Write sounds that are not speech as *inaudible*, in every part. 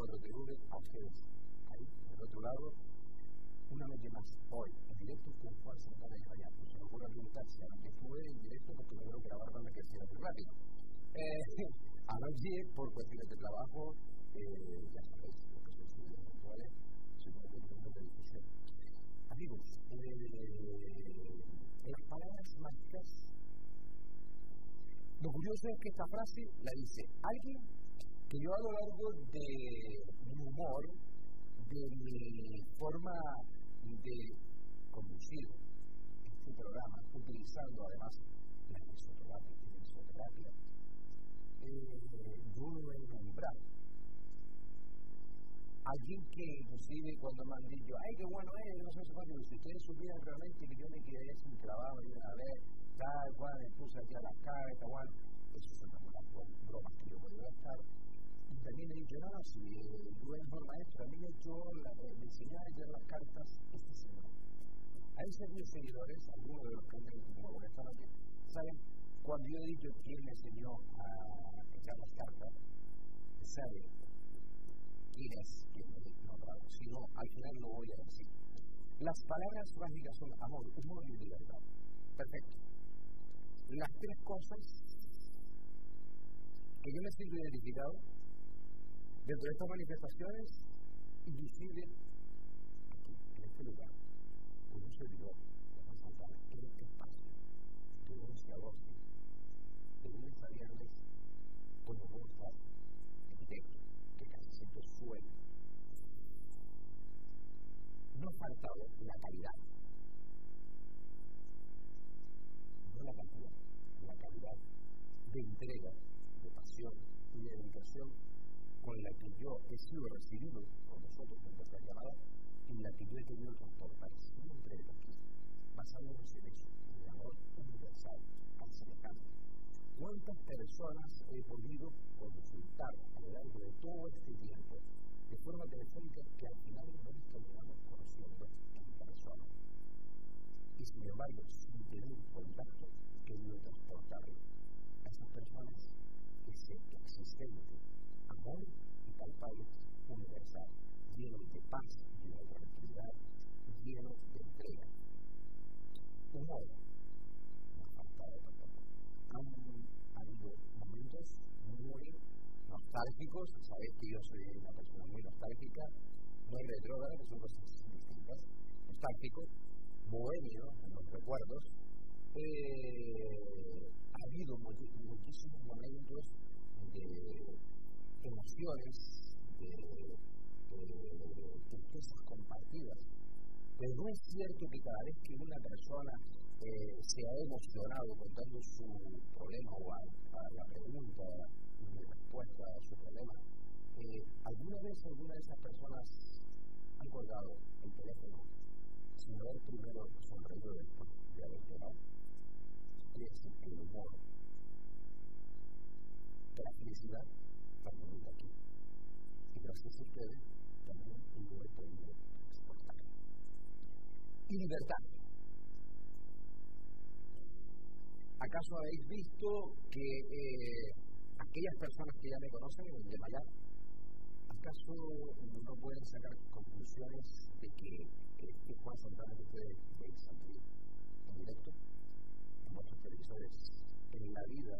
4TV, ahí, del otro lado, una noche más, hoy, en directo con Juan Santana de Fallato. Se me ocurre preguntarse, a dónde estuve en directo porque logró grabar donde creciera muy rápido. Eh, *laughs* anoche, por cuestiones de trabajo, eh, ya sabéis, porque soy estudiante puntual, soy muy de difusión. Amigos, eh, las palabras mágicas. Lo curioso es que esta frase la dice alguien que yo a lo largo de mi humor, de mi forma de conducir este programa, utilizando además la mesoterapia, eh, yo lo he nombrado. Alguien que inclusive cuando me han dicho, ay, qué bueno es, no sé cuánto, si ustedes supieran realmente que yo me quedé sin trabajo y una vez, tal cual, me puse aquí a la carta, bueno, eso son las bromas que yo podría estar. También he dicho, no, si mejor maestro, a mí me echó, me enseñó a leer las cartas este señor. A esos mis seguidores, algunos de los que han como esta noche, saben, cuando yo he dicho quién me enseñó a echar las cartas, sabe quién es quien me nombrado, si no, al final lo voy a decir. Las palabras mágicas son amor, humor y libertad. Perfecto las tres cosas que yo me siento identificado dentro de estas manifestaciones, inclusive aquí, en este lugar, con un servidor de más Santana, en este espacio, de lunes a agosto, de lunes a viernes, con el buen directo, que casi siempre suena. No ha faltado la calidad. No la cantidad la calidad de entrega, de pasión y de dedicación con la que yo he sido recibido por nosotros en nuestra llamada y la que yo he tenido que transportar siempre de aquí, basándonos en eso, en el amor universal al semejante. ¿Cuántas personas he podido consultar a lo largo de todo este tiempo de forma telefónica que al final no nos terminamos conociendo en persona? Y sin embargo, sin tener contacto, querido transportarlo a esas personas que se existente, amor y palpable, universal, lleno de paz y de tranquilidad, lleno de entrega. Humor, no ha faltado tampoco. Han habido momentos muy nostálgicos, sabéis que yo soy una persona muy nostálgica, muy retrógrada, que son cosas distintas, nostálgico, bohemio en los recuerdos, eh, ha habido muchísimos momentos de emociones, de, tristezas compartidas. Pero no es cierto que cada vez que una persona eh, se ha emocionado contando su problema o a, la pregunta y respuesta a su problema, eh, alguna vez alguna de esas personas han colgado el teléfono sin haber primero sonreído de haber llorado es el humor de la felicidad también aquí. Y gracias a ustedes también lo he podido exportar. Y libertad. ¿Acaso habéis visto que eh, aquellas personas que ya me conocen de Mayar, acaso no pueden sacar conclusiones de que este Juan Santana que ustedes veis aquí en directo nuestros televisores en la vida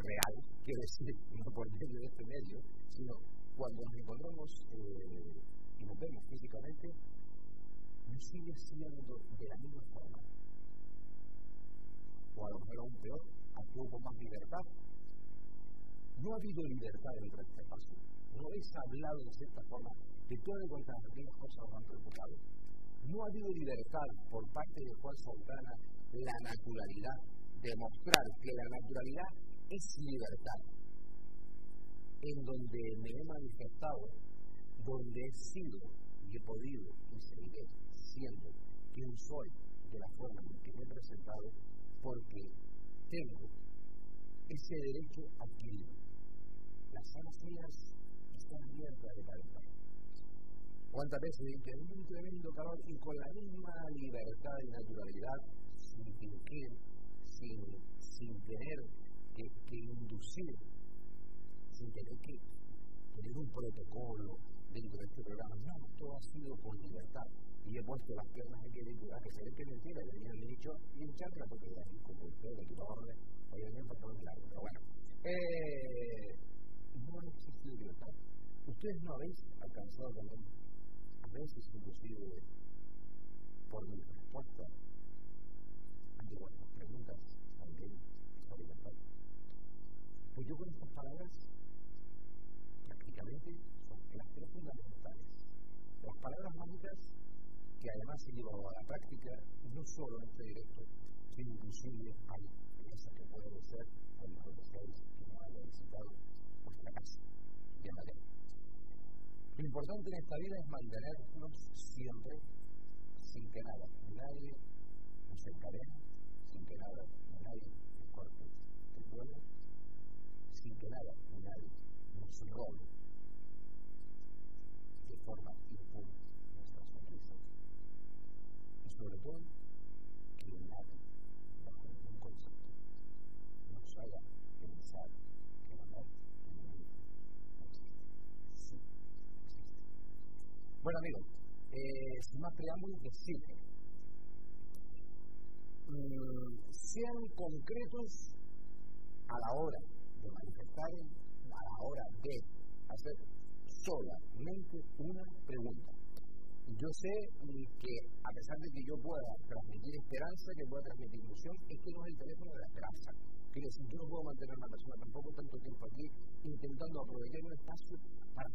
real, quiero decir, *laughs* no por medio de este medio, sino cuando nos encontramos eh, y nos vemos físicamente, no sigue siendo de la misma forma. O a lo mejor aún peor, actúo con más libertad. No ha habido libertad en el este paso. No habéis hablado de cierta forma de todas las mismas cosas os han preocupado no ha habido libertad por parte de Juan Santana la naturalidad, demostrar que la naturalidad es libertad, en donde me he manifestado, donde he sido y he podido y seguiré siendo quien soy de la forma en que me he presentado, porque tengo ese derecho adquirido. Las alas mías están abiertas de calentar ¿Cuántas veces dice un tremendo calor y con la misma libertad y naturalidad, sin fingir, sin, sin tener que, que inducir sin tener que tener un protocolo dentro de este programa. No, todo ha sido con libertad. Y he puesto las piernas aquí dentro, ah, que se ve que mentira, le habían dicho, y en chancla, porque como usted, aquí va a orden, hoy en un milagro. Pero bueno, eh, no ha existido libertad. Ustedes no habéis alcanzado también, a veces inclusive, por mi respuesta, ante vuestras preguntas, Con estas palabras prácticamente son las tres fundamentales. Las palabras mágicas que además se llevan a la práctica no solo en este directo, sino inclusive hay esa que puede ser cuando lo deseáis que no haya visitado vuestra casa Madrid. Lo importante en esta vida es mantenernos siempre sin que nada, nadie nos encadene, sin que nada, nadie nos corte el vuelo, sin que nada, nadie nos robe de forma impune nuestra sonrisa. Y sobre todo, que nadie, bajo ningún concepto, nos haga pensar que el amor no existe. Sí, existe. Bueno, amigos, eh, sin más preámbulos, decirte, mm, sean concretos a la hora de manifestar, a la hora de hacer solamente una pregunta. Yo sé que a pesar de que yo pueda transmitir esperanza, que pueda transmitir ilusión, es que no es el teléfono de la esperanza. Quiere decir, yo no puedo mantener a una persona tampoco tanto tiempo aquí intentando aprovechar un espacio para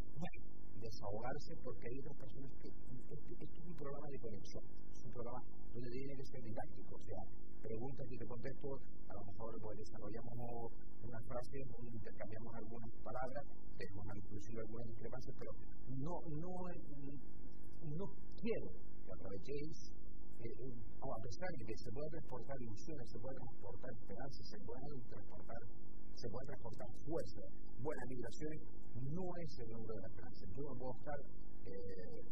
desahogarse porque hay otras personas que esto, es un programa de conexión, es un programa donde tiene que ser didáctico, o sea, preguntas y te contesto, a lo mejor pues, desarrollamos unas frases, intercambiamos algunas palabras, tenemos inclusive algunas discrepancias, pero no, no, no quiero que aprovechéis eh, eh, a pesar de que se pueden transportar ilusiones, se pueden transportar esperanzas, se pueden transportar, se pueden transportar fuerza, buenas vibraciones, no es el número de la esperanza. Yo no puedo estar eh,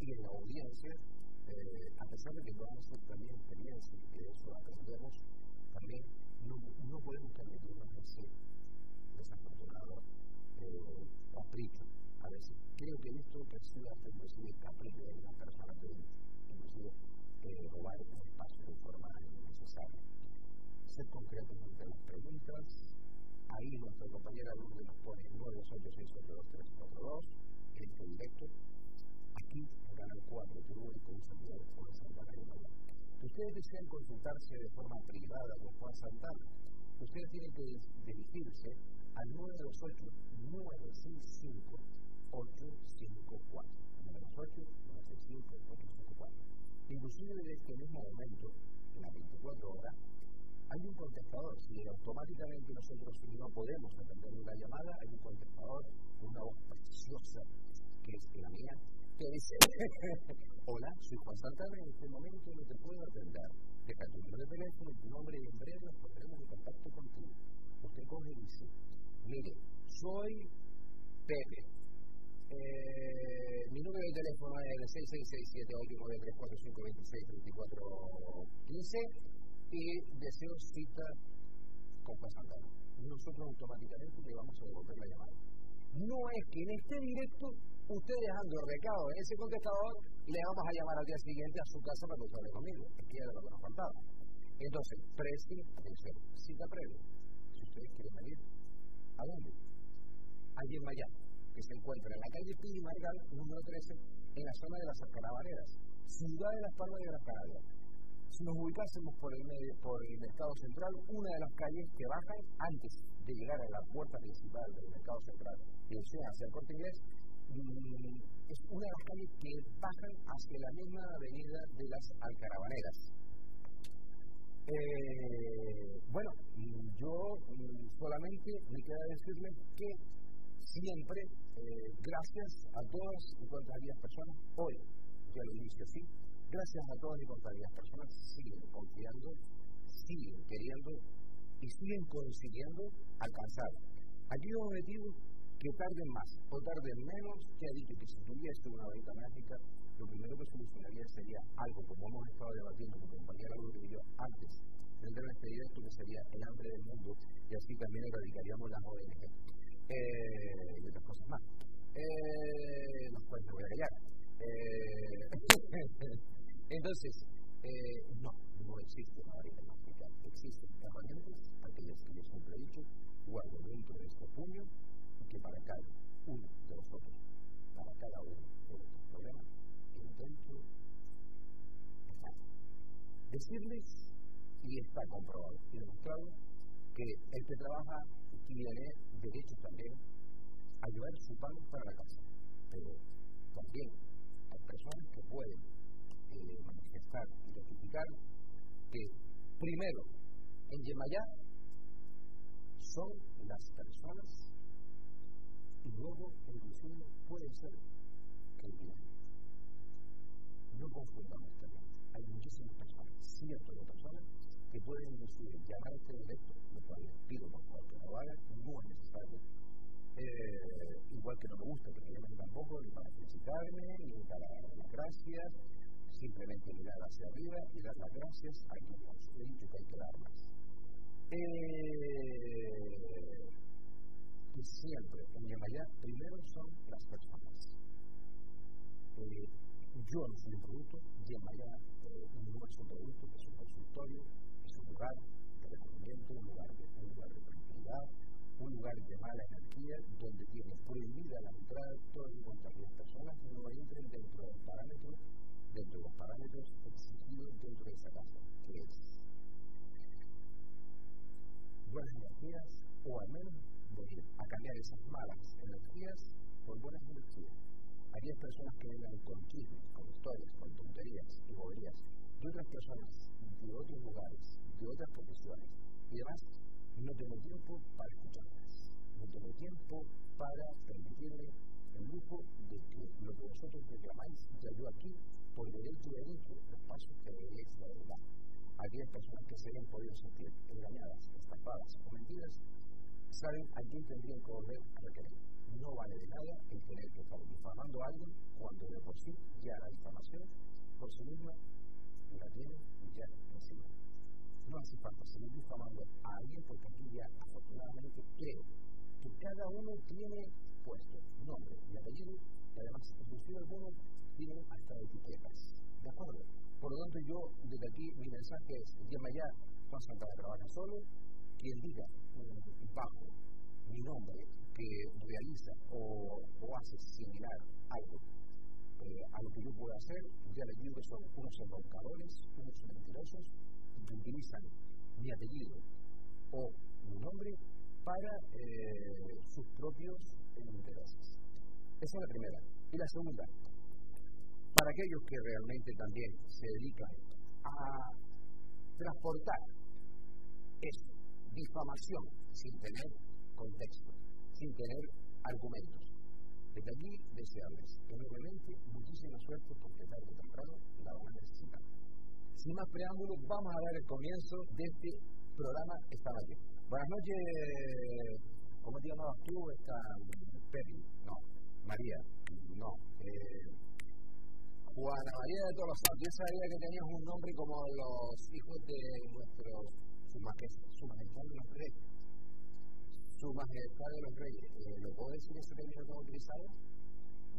y en la audiencia, eh, a pesar de que podamos hacer también experiencia y que eso aprendemos, también no, no podemos permitirnos ese desafortunado eh, capricho. A veces creo que esto percibe hasta inclusive capricho de una persona que inclusive eh, robar un espacio de forma innecesaria. Ser concretos ante las preguntas, ahí nuestra compañera Lourdes nos pone 9868242 en este directo, aquí en Canal 4 Perú y con servidor Juan Santana y Ustedes desean consultarse de forma privada con Juan Santana, ustedes tienen que dirigirse al 928 965 854 928 965 854 Inclusive desde este mismo momento, en las 24 horas, hay un contestador. Si automáticamente nosotros no podemos atender una llamada, hay un contestador con una voz preciosa, que es la mía, que dice, *laughs* hola, soy Juan Santana, en este momento no te puedo atender. Deja tu número de teléfono, tu nombre y en breve nos pondremos en contacto contigo. Usted coge y dice, mire, soy Pepe. Eh, mi número de teléfono es el 666-7893-4526-3415 y deseo cita con Santana. Nosotros automáticamente le vamos a devolver la llamada. No es que en este directo, usted dejando el recado en ese contestador, le vamos a llamar al día siguiente a su casa para que usted conmigo. Que era lo que nos faltaba. Entonces, presten atención. Cita previa. Si ustedes quieren venir, ¿a dónde? Allí en Miami, que se encuentra en la calle Pini Margal, número 13, en la zona de las Carabaneras, ciudad de las Palmas de Gran Canaria si nos ubicásemos por el, mercado central, una de las calles que bajan antes de llegar a la puerta principal del mercado central, que sea hacia el corte inglés, mm, es una de las calles que bajan hacia la misma avenida de las Alcarabaneras. Eh, bueno, yo mm, solamente me queda decirles que siempre, eh, gracias a todas y cuantas aquellas personas, hoy, ya lo inicio así, Gracias a todas y con las personas siguen confiando, siguen queriendo y siguen consiguiendo alcanzar aquellos objetivos que tarden más o tarden menos, que ha dicho que si tuviese una varita mágica, lo primero que solucionaría sería algo como hemos estado debatiendo con compañera y yo antes dentro de este directo que sería el hambre del mundo y así también erradicaríamos las ONG eh, y otras cosas más. Eh, los cuales voy a callar. Eh, *laughs* *laughs* entonces, eh, no, no existe una varita mágica. Existen herramientas, aquellas que siempre he dicho, guardo dentro de este puño que para cada uno de nosotros, para cada uno de estos problemas, intento decirles, y está comprobado y demostrado, que el que trabaja tiene derecho también a llevar su pan para la casa. Pero también hay personas que pueden eh, manifestar y justificar que primero en Yemayá son las personas y luego el diciendo puede ser el No confundamos también. Hay muchísimas personas, cientos de personas, que pueden decir, llamar este directo, lo cual les pido por favor que no hagan, no es necesario. Eh, igual que no me gusta que me llamen tampoco ni para felicitarme, ni para las gracias, simplemente mirar hacia arriba y dar las gracias a quien que hay que. Eh, y siempre en Yemayá primero son las personas. Eh, yo no soy un producto, Yemayá eh, no es un producto, es un consultorio, es un lugar de reconocimiento, un lugar de, un de tranquilidad, un lugar de mala energía, donde tiene prohibida la entrada todo y contra personas que no entren dentro del parámetro, dentro de los parámetros exigidos dentro de esa casa, que es buenas energías o al menos venir a cambiar esas malas energías por buenas energías. Aquellas personas que vengan con chismes, con historias, con tonterías y boberías de otras personas, de otros lugares, de otras profesiones y demás, no tengo tiempo para escucharlas. No tengo tiempo para permitirle el lujo de que lo que vosotros reclamáis, ya yo aquí, por derecho de dicho, los pasos que deberíais dar. Aquellas personas que se hayan podido sentir engañadas, estafadas o mentiras, saben a quién tendrían que volver a requerir. No vale de nada el tener que estar difamando a alguien cuando de por sí ya la difamación por sí misma la tiene ya encima. No hace falta seguir difamando a alguien porque aquí ya afortunadamente creo que cada uno tiene puesto nombre y apellido y además inclusive algunos tienen hasta etiquetas. ¿De acuerdo? Por lo tanto yo desde aquí mi mensaje es llama ya Juan Santana trabaja solo, quien diga bajo mi nombre que realiza o, o hace similar algo eh, a lo que yo puedo hacer, ya les digo que son unos embaucadores, unos mentirosos, que utilizan mi apellido o mi nombre para eh, sus propios intereses. Esa es la primera. Y la segunda, para aquellos que realmente también se dedican a transportar eso difamación sin tener contexto, sin tener argumentos. Desde allí desearles enormemente muchísima suerte porque tarde o temprano la van a necesitar. Sin más preámbulos, vamos a dar el comienzo de este programa esta noche. Buenas noches, ¿cómo te llamabas tú? Esta, Peri, no, María, no, eh, Juana María de todos los santos. Yo sabía que tenías un nombre como los hijos de nuestros su majestad de los reyes. Su majestad de los reyes. Eh, ¿Lo puedo decir ese término he utilizado?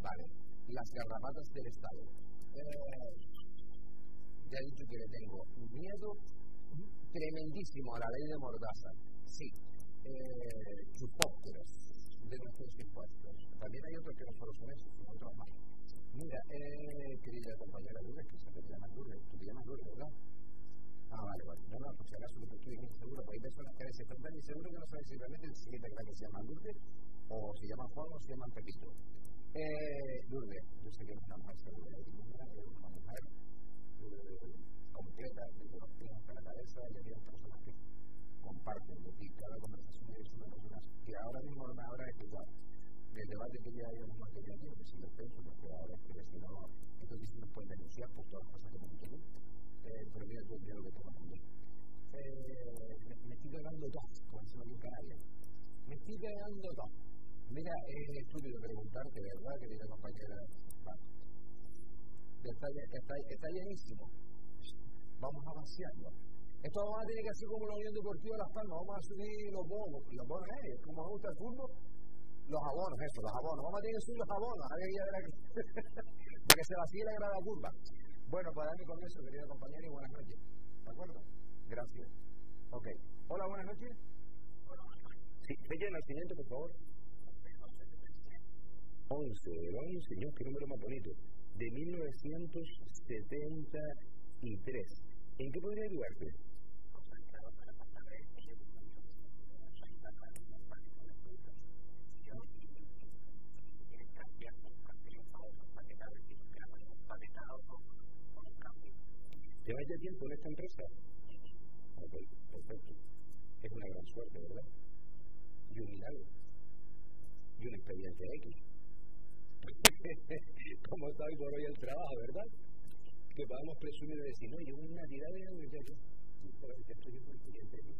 Vale. Las garrapatas del Estado. Eh, ya he dicho que le tengo miedo tremendísimo a la ley de Mordaza. Sí. Eh, de nuestros impuestos. También hay otros que no solo son esos, sino otros más. Mira, eh, querida compañera Lourdes, que se te llama Lourdes, tú te llamas Lourdes, ¿verdad? Ah, vale, vale. No, no, si acaso no estoy seguro, porque hay personas que se preguntan y seguro que no saben si realmente el siguiente que se llama Lourdes, o se llama Juan, o se llama Pepito. Eh, Lourdes, yo sé que no es una mujer segura, es una mujer completa, de los pies hasta la cabeza, y hay personas que comparten de ti cada conversación de una personas que ahora mismo no me habrá Del debate que ya hay en los materiales, yo sí lo pienso, porque ahora es que si no, entonces nos pueden denunciar por todas las cosas que dicho eh, pero mira tú lo que tengo también. Eh, me, me, estoy pegando todo, como se me canaria. Me estoy pegando todo. Mira, es estúpido preguntarte, ¿verdad, querida compañera? Vale. Está, está, está llenísimo. Vamos a vaciarlo. Esto vamos a tener que hacer como la Unión Deportiva de Las Palmas, vamos a subir los bonos, los bonos, eh, como me gusta el fútbol, los abonos, eso, los abonos, vamos a tener que subir los abonos, a ver ya verá que, *laughs* para que se vacíe la grada curva. Bueno, pues darme con eso, querido compañero, y buenas noches. ¿De acuerdo? Gracias. Ok. Hola, buenas noches. Sí, fecha de nacimiento, por favor. 11, 11, señor, qué número más bonito. De 1973. ¿En qué podría ayudarte? ¿Llevas ya tiempo en esta empresa? Ok, perfecto. Es una gran suerte, ¿verdad? Y un milagro. Y un expediente X. ¿Cómo está hoy por hoy el trabajo, verdad? Que podamos presumir de decir, no, yo una tirada de. Pero ya estoy con el cliente X.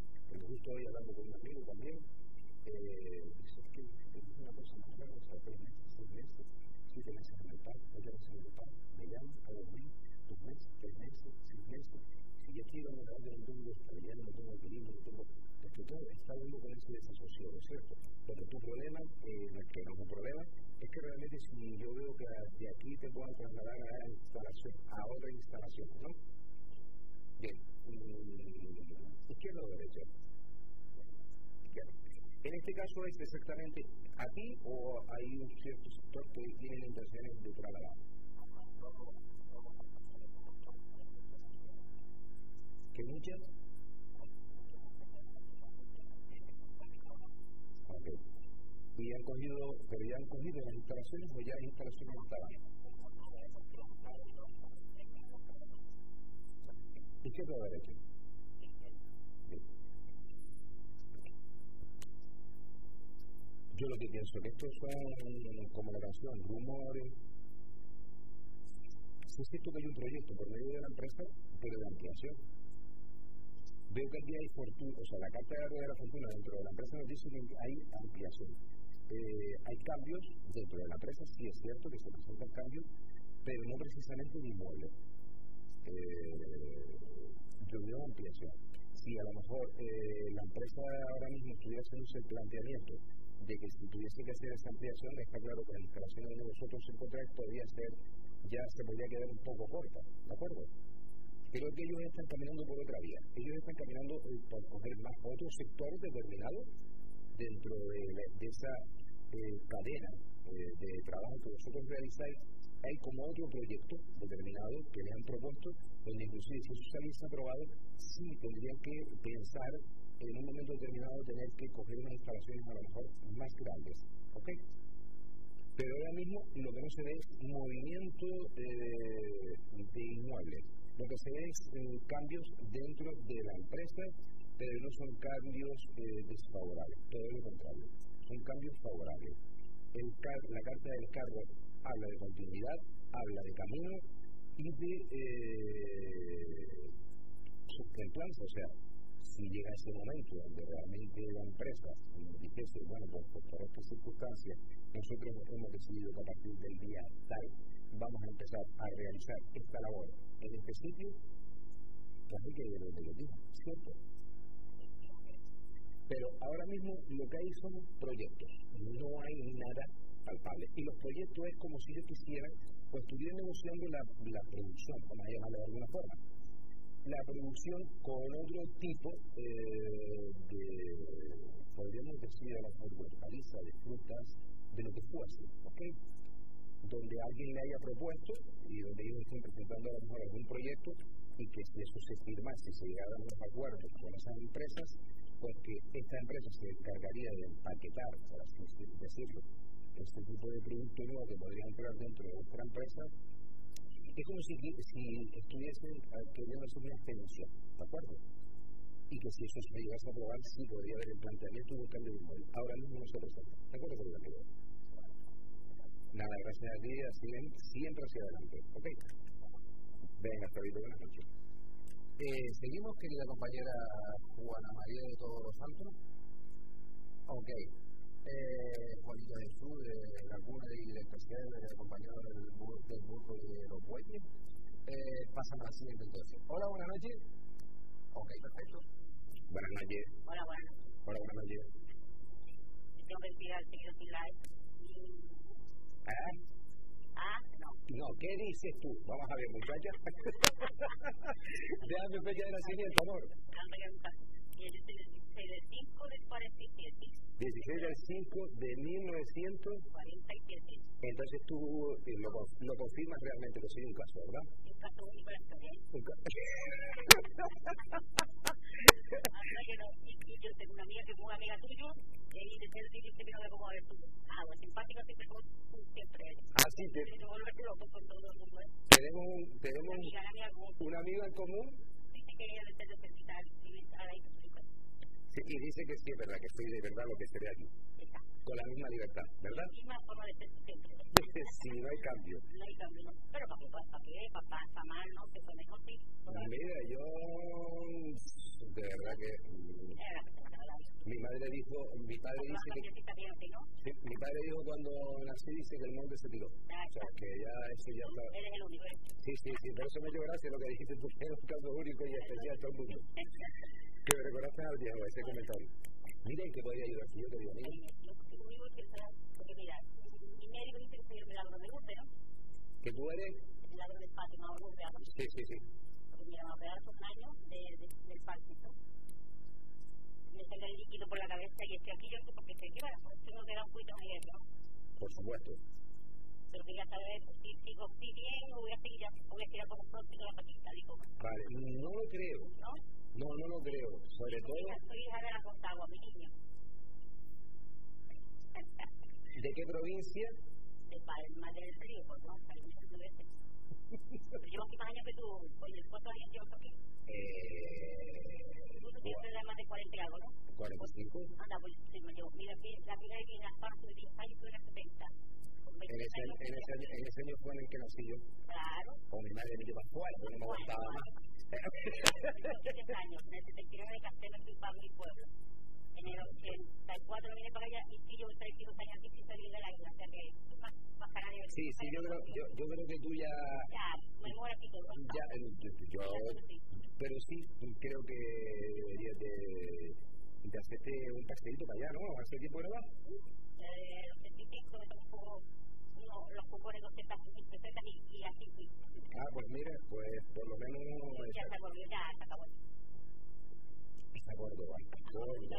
Justo hoy hablando con un amigo también, eh, dice que es una cosa más rara, o sea, seis meses, seis meses, siete meses en el paro, ocho meses en el paro, me llaman a dormir, dos meses, tres meses, si yo quiero mejorar de mundo, ya no tengo equilibrio, no tengo. Porque todo está hablando con ese desasosiego, ¿cierto? Pero tu problema, eh, que no es problema, es que realmente si yo veo que de aquí te puedan trasladar a, instalación, a otra instalación, ¿no? Bien. Mm, ¿Izquierda o derecha? En este caso es exactamente aquí o hay un cierto sector que tiene intenciones de trasladar. Que muchas. Okay. ¿Y han cogido, pero ya han cogido las instalaciones o ya las instalaciones qué puede haber hecho? Yo lo que pienso que estos son como la canción, rumores. Es cierto que hay un proyecto por medio de la empresa, pero de ampliación veo que aquí hay fortuna, o sea, la carta de la fortuna dentro de la empresa nos dice que hay ampliación. Eh, hay cambios dentro de la empresa, sí es cierto que se presentan cambios, pero no precisamente de inmueble. Eh, yo veo ampliación. Si a lo mejor eh, la empresa ahora mismo estuviera haciendo el planteamiento de que si tuviese que hacer esa ampliación, está claro que la instalación de nosotros en contrato podría ser, ya se podría quedar un poco corta, ¿de acuerdo? Creo que ellos están caminando por otra vía. Ellos están caminando eh, por coger más otro sector determinado dentro de, esa eh, cadena eh, de trabajo que vosotros realizáis. Hay como otro proyecto determinado que les han propuesto, donde inclusive si eso saliese aprobado, sí tendrían que pensar en un momento determinado tener que coger unas instalaciones a lo mejor más grandes. ¿Ok? Pero ahora mismo lo que no se ve es movimiento de inmuebles lo que se ve es cambios dentro de la empresa, pero no son cambios eh, desfavorables, todo lo contrario, son cambios favorables. la carta del cargo habla de continuidad, habla de camino y de eh, templanza, o sea, si llega ese momento donde realmente la empresa dijese, bueno, pues, por estas circunstancias, nosotros hemos decidido que a partir del día tal vamos a empezar a realizar esta labor en este sitio, pues que ver lo que ¿cierto? Pero ahora mismo lo que hay son proyectos, no hay nada palpable. Y los proyectos es como si yo quisiera, pues estuviera negociando la, la producción, vamos a llamarlo de alguna forma. La producción con otro tipo eh, de, podríamos decir, de hortaliza, de frutas, de lo que fuese, ¿ok? Donde alguien le haya propuesto y donde ellos estén presentando a lo mejor algún proyecto y que si eso se firmase, se llegara a unos acuerdos con esas empresas, pues que esta empresa se encargaría de empaquetar, por así decirlo, este tipo de producto nuevo que podría entrar dentro de otra empresa, es como si, si estuviesen queriendo hacer una extensión, ¿de acuerdo? Y que si eso se llegase a aprobar, sí podría haber el planteamiento de un cambio de modelo. Ahora mismo no se presenta, ¿de acuerdo con lo que Nada, gracias a ti, así siempre hacia adelante. Ok. Venga, hasta ahorita, buenas noches. Eh, seguimos, querida compañera Juana María de Todos los Santos. Ok. Eh, Juanito Jesús, de la cuna y del especial, del compañero del, del grupo de los bueyes. Eh, pasamos a la siguiente entonces. Hola, buenas noches. Ok, perfecto. Buenas noches. Hola, buenas noches. Hola, buenas noches. Que decir al señor Pilar. ¿Eh? Ah, no. No, ¿qué dices tú? Vamos a ver, muchacha. *laughs* Déjame fecha de nacimiento, amor. Ah, no, ya nunca. Y el 16 del 5 del 47. 16 del 5 de 1947. 47. Entonces tú eh, lo, con- lo confirmas realmente que soy un caso, ¿verdad? Un caso único en la historia. ¿eh? Un ca- Hasta que no. Tengo una amiga que es muy amiga tuya. Y desde el día que no ve cómo eres tú. Ah, bueno, simpático siempre como tú siempre eres. Así que Y te vuelves loco con todo el mundo. ¿eh? tenemos, un, tenemos Una amiga, en común Dice que ella desde el 70 y ahora hay sí, y dice que sí es verdad, que soy de verdad lo que seré aquí. Está. Con la misma libertad, ¿verdad? misma forma de ser siempre. *laughs* sí, no hay cambio. No hay cambio, no. Pero que, para que, para, para mal, no, que fue mejor, sí. Mira, yo de verdad que mi madre dijo, mi padre dice que no. sí, mi padre dijo cuando nací dice que el mundo se tiró. O sea, que ya eso ya está. Eres el único. ¿eh? Sí, sí, sí, por eso me dio gracia lo que dijiste tú, que eres un caso único y especial todo el mundo. *laughs* Que me recordaste al viejo ese comentario. Miren que podía ayudar si yo te digo, que es porque mira, mi médico dice que soy el milagro de Urbe, ¿no? que tú eres. El milagro de Fátima o Urbe, ¿no? Sí, sí, sí. Porque hace un año del Parkinson. Me sale el líquido por la cabeza y estoy aquí yo porque estoy bueno, pues tengo que dar un poquito más ¿no? Por supuesto. Pero quería saber si sigo si bien o voy a seguir voy a tirar por un próximo la patita, digo, Vale, no lo creo. ¿no? No, no lo creo. Sobre todo, Hija, soy hija de la Contagua, mi niño. *laughs* ¿de qué provincia? De madre del río, pues no, mí no veces. Pero llevo aquí más años que tú, oye, ¿cuántos años llevas aquí? Eh, No tienes más de 40 y algo, ¿no? 45. Anda, pues sí, me llevo. Mira, la primera vez que en Asparto de 10 años, tú eras 70. Con 20 En ese, años, en, ese año, en ese año fue en el que nací yo. Claro. O mi madre me lleva fuera, no me aguantaba más. 10 años, en el 79 de Castelo, en para mi pueblo. En el 84 vine para allá y sí, yo 32 años aquí sin salir de la isla, o sea que más, más canario. Sí, sí, yo creo, yo, yo creo que tú ya, Ya, me muero aquí todo. ya eh, yo, yo- pero sí, creo que deberías de, de hacerte un pastelito para allá, ¿no? ¿Hace tiempo que no vas? Eh, los 75 me tomo un poco, no, los cupones 200 y, y así fui. Ah, pues mira, pues por lo menos Ya se volvió, ya se acabó. está Córdoba. Córdoba.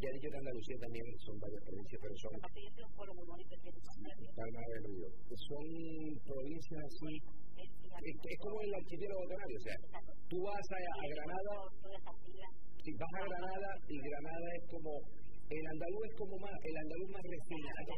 Ya, dicho que Andalucía también son varias provincias, pero son Palma del Río. Son provincias así, es, es como el archipiélago canario, o sea, tú vas a, a Granada, si vas a Granada y Granada es como, el andaluz es como más, el andaluz más refinado.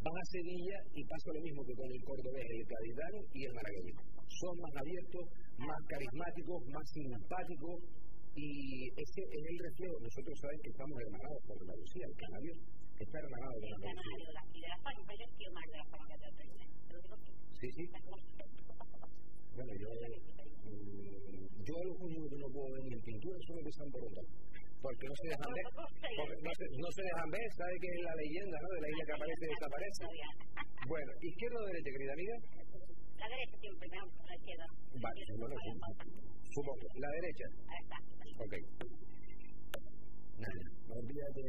Vas a Sevilla y pasa lo mismo que con el cordobés, el gaditano y el malagueño. Son más abiertos, más carismáticos, más simpáticos y ese es el reflejo. Nosotros sabemos que estamos hermanados con Andalucía, el canario está hermanado con Andalucía. Sí, sí. Bueno, yo, mm, yo los únicos que no puedo ver ni en pintura son los de San Borondón. Porque no se dejan ver, *laughs* porque no se, no se dejan ver, sabe que es la leyenda ¿no? de la isla que aparece y *laughs* desaparece. Bueno, izquierda o derecha, querida amiga? La derecha siempre, me la izquierda. Vale, bueno, supongo. La derecha. Ok. Nada, no olvídate.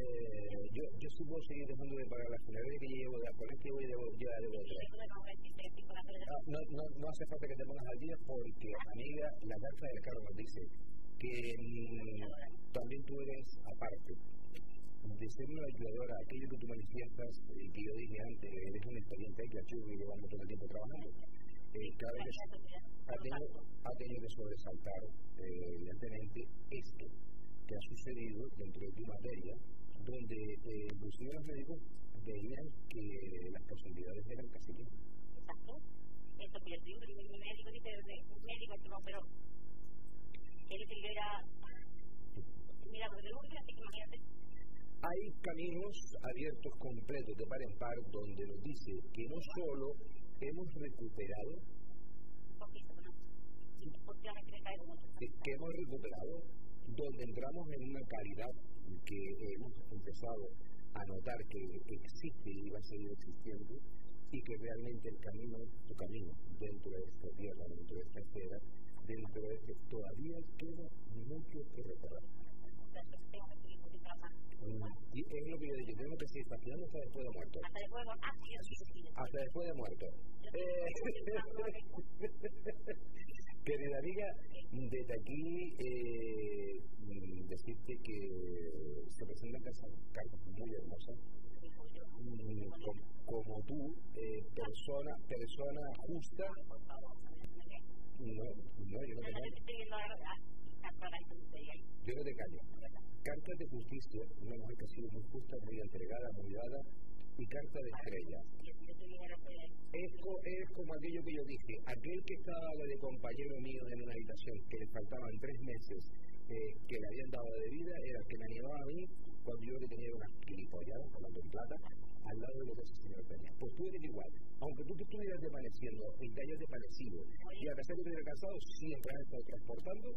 Yo, yo puedo seguir dejando de pagar las funerarias que yo llevo de Apolés que voy debo, ya debo de traer. Ah, No, no, no hace falta que te pongas al día porque, amiga, la carta del carro nos dice que mm, también tú eres, aparte de ser una ayudadora, aquello que tú manifiestas y que yo dije antes, eres una expediente que la y llevamos todo el tiempo trabajando. Eh, cada vez ha tenido, ha tenido que sobresaltar, eh, evidentemente, esto que ha sucedido dentro de tu materia, donde eh, los médicos veían que las posibilidades eran casi que Exacto. Eso, que yo mi médico dice, un médico que no, pero él dice que yo era milagro de Lourdes, así que imagínate. hay caminos abiertos completos de par en par donde nos dice que no solo hemos recuperado, un poquito, ¿no? Últimamente me caigo mucho. que que hemos recuperado, donde entramos en una calidad que hemos empezado a notar que existe y va a seguir existiendo y que realmente el camino, tu camino dentro de esta tierra, dentro de esta esfera, dentro de que todavía queda mucho que recorrer. Y es lo que yo digo, tengo que seguir estacionando hasta después de muerto. Hasta después de muerto. Hasta después de muerto. Querida amiga, desde aquí eh, que se presentan cartas muy hermosas. Mm, como, tú, eh, persona, persona justa. No, no, yo no te Yo no te callo. Carta de justicia, una mujer que ha sido muy justa, muy entregada, muy dada, y carta de estrella. Es, es como aquello que yo dije, aquel que estaba de compañero mío en una habitación, que le faltaban tres meses, eh, que le habían dado de vida, era que me animaba a mí cuando yo que tenía unas gilipolladas, hablando en plata, al lado de lo que ese señor tenía. Pues tú eres igual, aunque tú te estuvieras desvaneciendo en tallos desvanecidos, y a pesar de que estuvieras cansado, siempre has estado transportando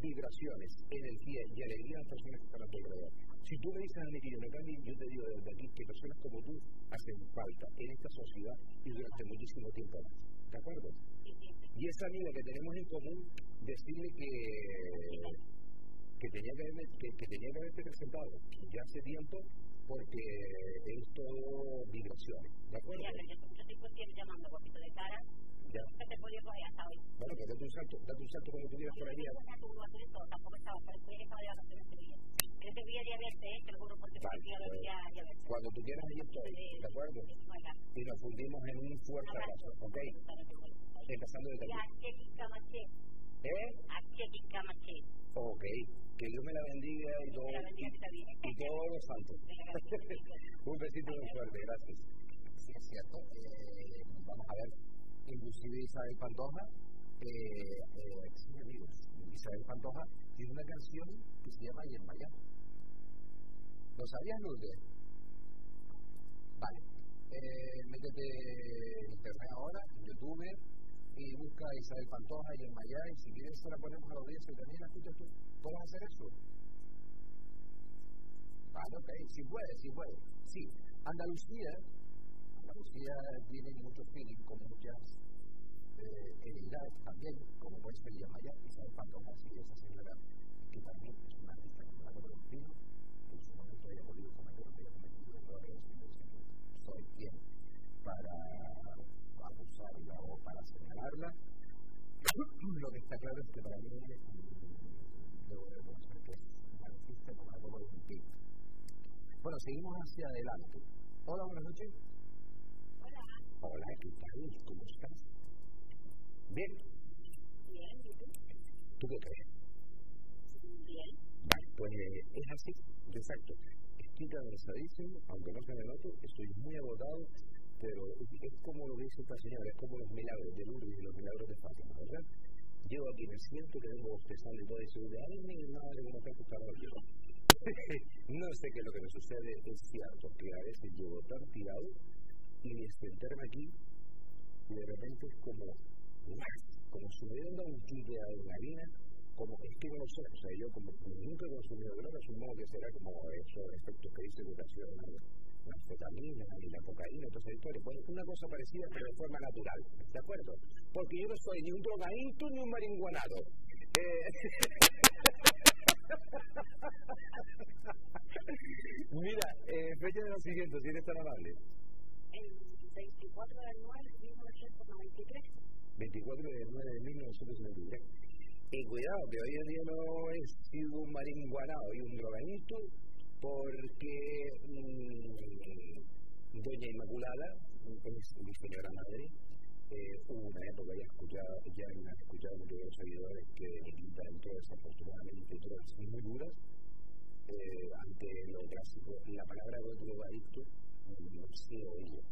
vibraciones, energía y alegría a las personas que están a tu alrededor. Si tú me dices a mí que yo me cambie, yo te digo desde aquí que personas como tú hacen falta en esta sociedad y durante muchísimo tiempo más. ¿De acuerdo? Y esa amiga que tenemos en común, decirle que que tenía que, que, que tenía que haberte presentado ya hace tiempo porque es todo vibraciones. ¿De acuerdo? Ya, yo mucho tiempo tienes llamando, de cara. Ya. Que te podía coger hasta hoy. Bueno, pues date un salto, date un salto como tú por allí. Tampoco estaba, pero estoy estaba de vacaciones este día. Yo te voy a verte, eh, te lo juro, porque vale, te voy a verte. Cuando tú quieras, ahí estoy. ¿De acuerdo? Y nos fundimos en un fuerte abrazo, ¿ok? Empezando. ¿Eh? Camaché. Ok, que Dios me la bendiga y, todo, y, todos los santos. un besito muy fuerte, gracias. Sí, es cierto. Eh, vamos a ver, inclusive Isabel Pantoja, eh, eh, Isabel Pantoja tiene una canción que se llama Yermaya. ¿Lo sabías, Lourdes? Vale. Eh, métete en internet ahora, en YouTube, y busca a Isabel Pantoja y en Maya, y si quieres se la ponemos a la audiencia también la escuchas tú. ¿Puedes hacer eso? Vale, ok, si puede, si puede. Sí, Andalucía, Andalucía tiene muchos feeling con muchas eh, también, como puede ser Maya, Isabel Pantoja, sí, esa señora que también es una artista como la de Pino, que en su momento haya podido cometer haya cometido, errores, soy quien para Lo que está claro es que para mí es debo reconocer que es un artista como de un Bueno, seguimos hacia adelante. Hola, buenas noches. Hola. Hola, ¿qué tal? ¿Cómo estás? Bien. Bien, ¿y tú? ¿Tú qué crees? Bien. Vale, pues es así, exacto. Estoy cansadísimo, aunque no se me note, estoy muy agotado pero es como lo dice esta señora, es como los milagros de Lourdes y los milagros de Fátima, ¿verdad? Yo aquí me siento que vengo bostezando y todo eso, de ay, madre, cómo está escuchando yo. *laughs* no sé qué es lo que me sucede, es cierto que a veces llevo tan tirado y sentarme aquí y de repente es como, como dieran un chute de adrenalina, como es que no sé, o sea, yo como nunca he consumido drogas, supongo que será como esos efectos que dice educación, ¿no? La anfetamina y la cocaína, entonces historia. Pues una cosa parecida, pero de forma natural, ¿de acuerdo? Porque yo no soy ni un drogadito ni un maringuanado. Eh... *laughs* Mira, eh, fecha de lo siguiente, si eres tan amable. El 24 de 9 de 1993. 24 de 9 de 1993. Y cuidado, que hoy en día no he sido un maringuanado y un drogadito porque mmm, Doña Inmaculada es mi señora madre. Eh, hubo una época ya escuchado, ya han escuchado muchos seguidores que le quitan todas desafortunadamente todas muy duras eh, ante lo clásico. La palabra de drogadicto no sé oía.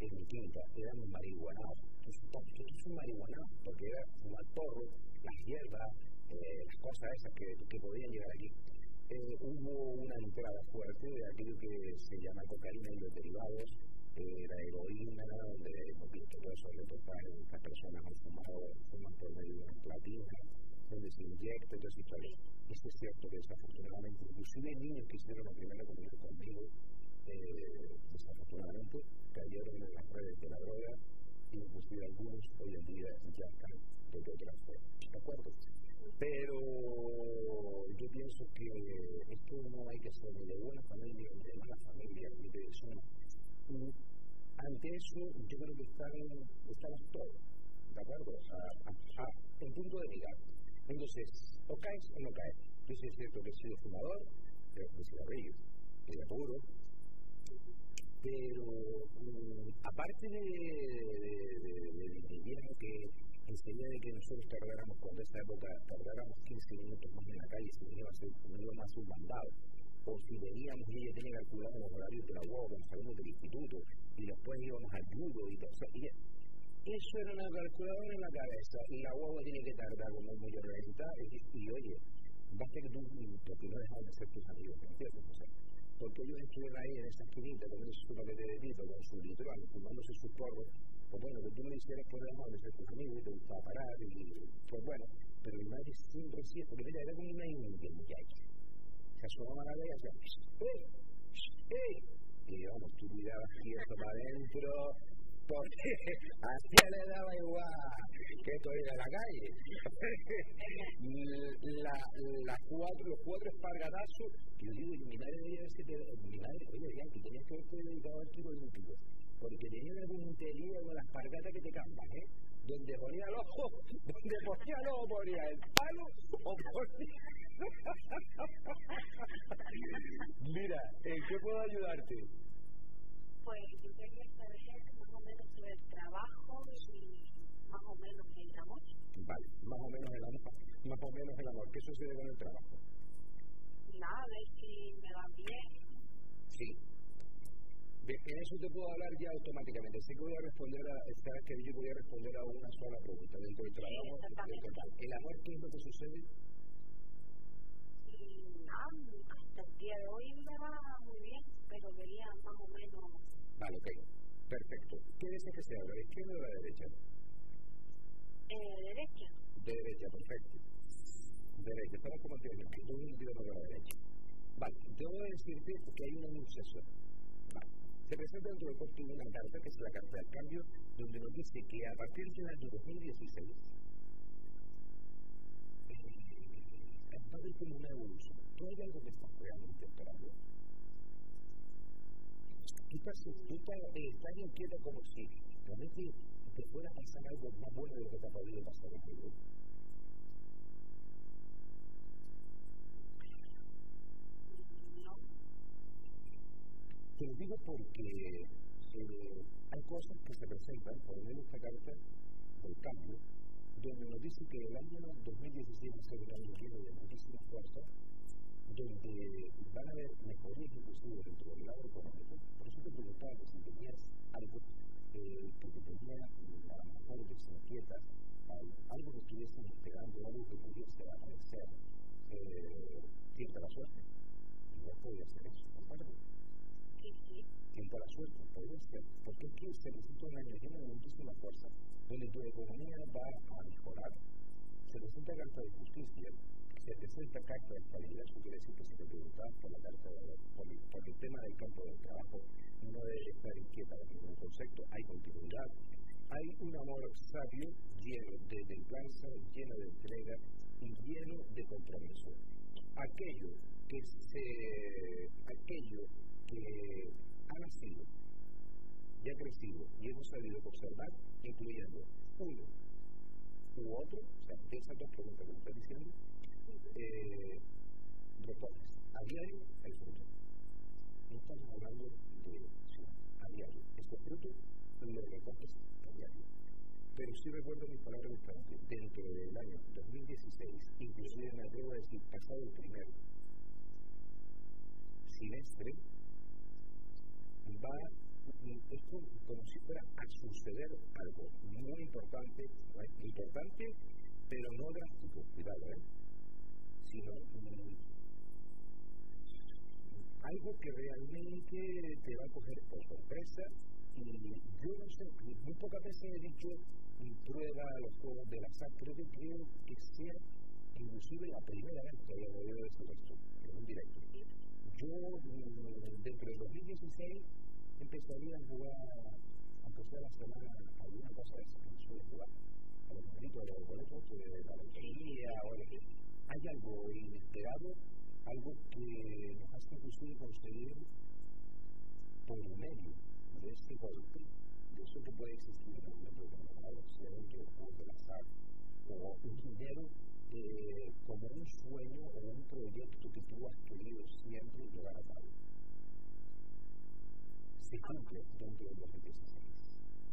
En mi quinta eran marihuanados. ¿Qué es un marihuanado? Porque era fumar porro, las hierbas, eh, las cosas esas que, que podían llegar aquí eh, hubo una entrada fuerte de aquello que se llama cocaína y los derivados, eh, la heroína, donde hemos visto todo eso estas personas han fumado, fuman por medio de platina, donde se inyecta, entonces historias. Esto es cierto que desafortunadamente, inclusive niños que hicieron la primera comunión conmigo, eh, desafortunadamente cayeron en las redes de la droga, inclusive algunos hoy en día ya están de otra forma, ¿de acuerdo? Pero yo pienso que esto no hay que ser ni de buena familia ni de mala familia, ni de zona. Ante eso, yo creo que están, estamos todos, ¿de acuerdo? A, a, en punto de mirar. Entonces, o caes o no caes. Yo sí es cierto que sido fumador, de, de cigarrillos, y de puro, pero um, aparte de, de, de, de, que enseguida de que nosotros tardáramos, cuando esta época tardáramos 15 minutos más en la calle, si no iba más un mandado, o si veníamos y ella tenía calculado los horarios de la UOB, los alumnos del instituto, y después íbamos al judo y todo. Sea, y eso era una calculadora en la cabeza, y la UOB tiene que tardar como un millón de y, y oye, basta que tú, porque no dejas de ser tus amigos, ¿entiendes? O sea, porque ellos estuvieron ahí en esa esquinita comiendo su paquete de tito con su litoral, fumándose sus porros, pues bueno, que tú me por el amor de ser tu amigo y te gustaba parar, y pues bueno, pero mi madre siempre sí, porque ella era como una india muchacha. Se asomaba a la ley y hacía, ¡eh! ¡eh! Y vamos, tú mirabas quieto para adentro, porque *laughs* a ella le daba igual que esto era la calle. *laughs* la, la cuatro, los cuatro espargadazos, yo digo, mi madre debía haberse mi madre, oye, ya, que tenías que haberte dedicado al tiro olímpico, porque tenía una puntería con las pargatas que te campan, ¿eh? Donde ponía el ojo, *laughs* donde ponía el ojo, ponía el palo o ponía... *laughs* Mira, ¿en qué puedo ayudarte? Pues yo quería saber más o menos sobre el trabajo y más o menos el amor. Vale, más o menos el amor. Más o menos el amor. ¿Qué sucede con el trabajo? Nada, ver si me va bien. Sí. De, en eso te puedo hablar ya automáticamente. Sé que voy a responder a, esta que yo voy a responder a una sola pregunta dentro del trabajo. Sí, ¿El amor qué es lo que sucede? Nada, hasta el día de hoy me va muy bien, pero quería más o menos Vale, ok. Perfecto. ¿Qué desea que sea? ¿La izquierda o la derecha? Eh, derecha. De derecha, perfecto. Derecha. Para como te digo, yo no digo la derecha. Vale, a decirte que hay una anunciación. Se presenta dentro del corte una carta, que es la carta del cambio, donde nos dice que a partir del año 2016 eh, va a haber como una evolución. Hay algo que estás realmente esperando tú estás, tú estás, eh, estás inquieta como si realmente te fuera a pasar algo más bueno de lo que te ha podido pasar en el Te lo digo porque eh, hay cosas que se presentan, por ejemplo esta carta del cambio, donde nos dice que el año 2016 va a ser un año lleno de muchísimas fuerzas, donde van a haber mejorías inclusive dentro del lado económico. Por eso te preguntaba que si tenías algo eh, que te tenía a lo mejor que se inquieta, algo que estuviesen esperando, algo que pudiese aparecer, eh, la suerte. Igual podría ser eso, ¿de acuerdo? Tienta la suerte, podría ser. Porque que se necesita una energía de muchísima fuerza, donde tu economía va a mejorar. Se necesita carta de justicia, se presenta carta de estabilidad, eso quiere decir que si te preguntas por la carta de, por, por el tema del campo del trabajo, no debe estar inquieta en ningún concepto, hay continuidad, hay un amor sabio lleno de templanza, lleno de entrega lleno de compromiso. Aquello que se, aquello que ha nacido y ha crecido y hemos sabido observar, incluyendo uno u otro, o sea, de esas dos preguntas que me estás diciendo, eh, a diario el fruto. No estamos hablando de a diario. Este fruto lo recoges a diario. Pero sí recuerdo mis palabras de dentro del año 2016, inclusive me atrevo a decir, pasado el primer semestre, va es como a suceder algo muy importante, importante, pero no drástico, cuidado, ¿eh? sino algo que realmente te va a coger por sorpresa y yo no sé, muy pocas veces he dicho prueba los juegos del azar, pero yo creo que sea inclusive la primera vez que había oído esto en un directo. Yo dentro del 2016 empezaría a jugar, aunque sea la semana, alguna cosa de que suele jugar. A los numeritos de los boletos, de la lotería o algo Hay algo inesperado, algo que nos hace posible conseguir por medio de este golpe, de eso que puede existir en el mundo de la accidente o del azar, o un dinero eh, como un sueño o un proyecto que tú has querido siempre llevar a cabo. Se cumple dentro de los 2016.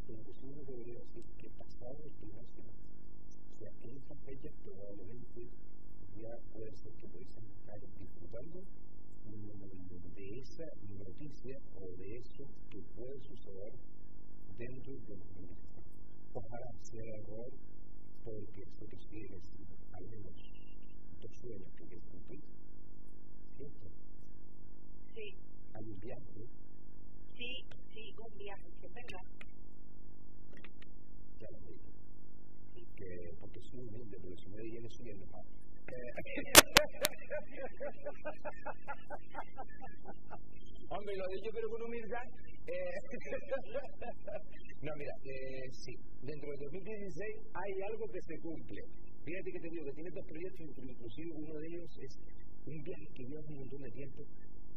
Inclusive debería decir que pasado el primer semestre. O sea, en esta fecha probablemente ya puede ser que podéis estar disfrutando de esa noticia o de eso que puede suceder dentro de los 2016. Ojalá sea error porque esto que sigue al menos dos sueños que quieres cumplir. ¿Cierto? Sí. Hay un viaje. Sí, sí, un viaje, que venga. Ya lo digo. Sí. Que, porque soy humilde, pero si me viene subiendo más. *laughs* Hombre, lo he dicho pero con humildad. Eh, *laughs* no, mira, eh, sí, dentro del 2016 hay algo que se cumple. Fíjate que te digo que tiene dos proyectos, inclusive uno de ellos es un viaje que lleva un montón de tiempo,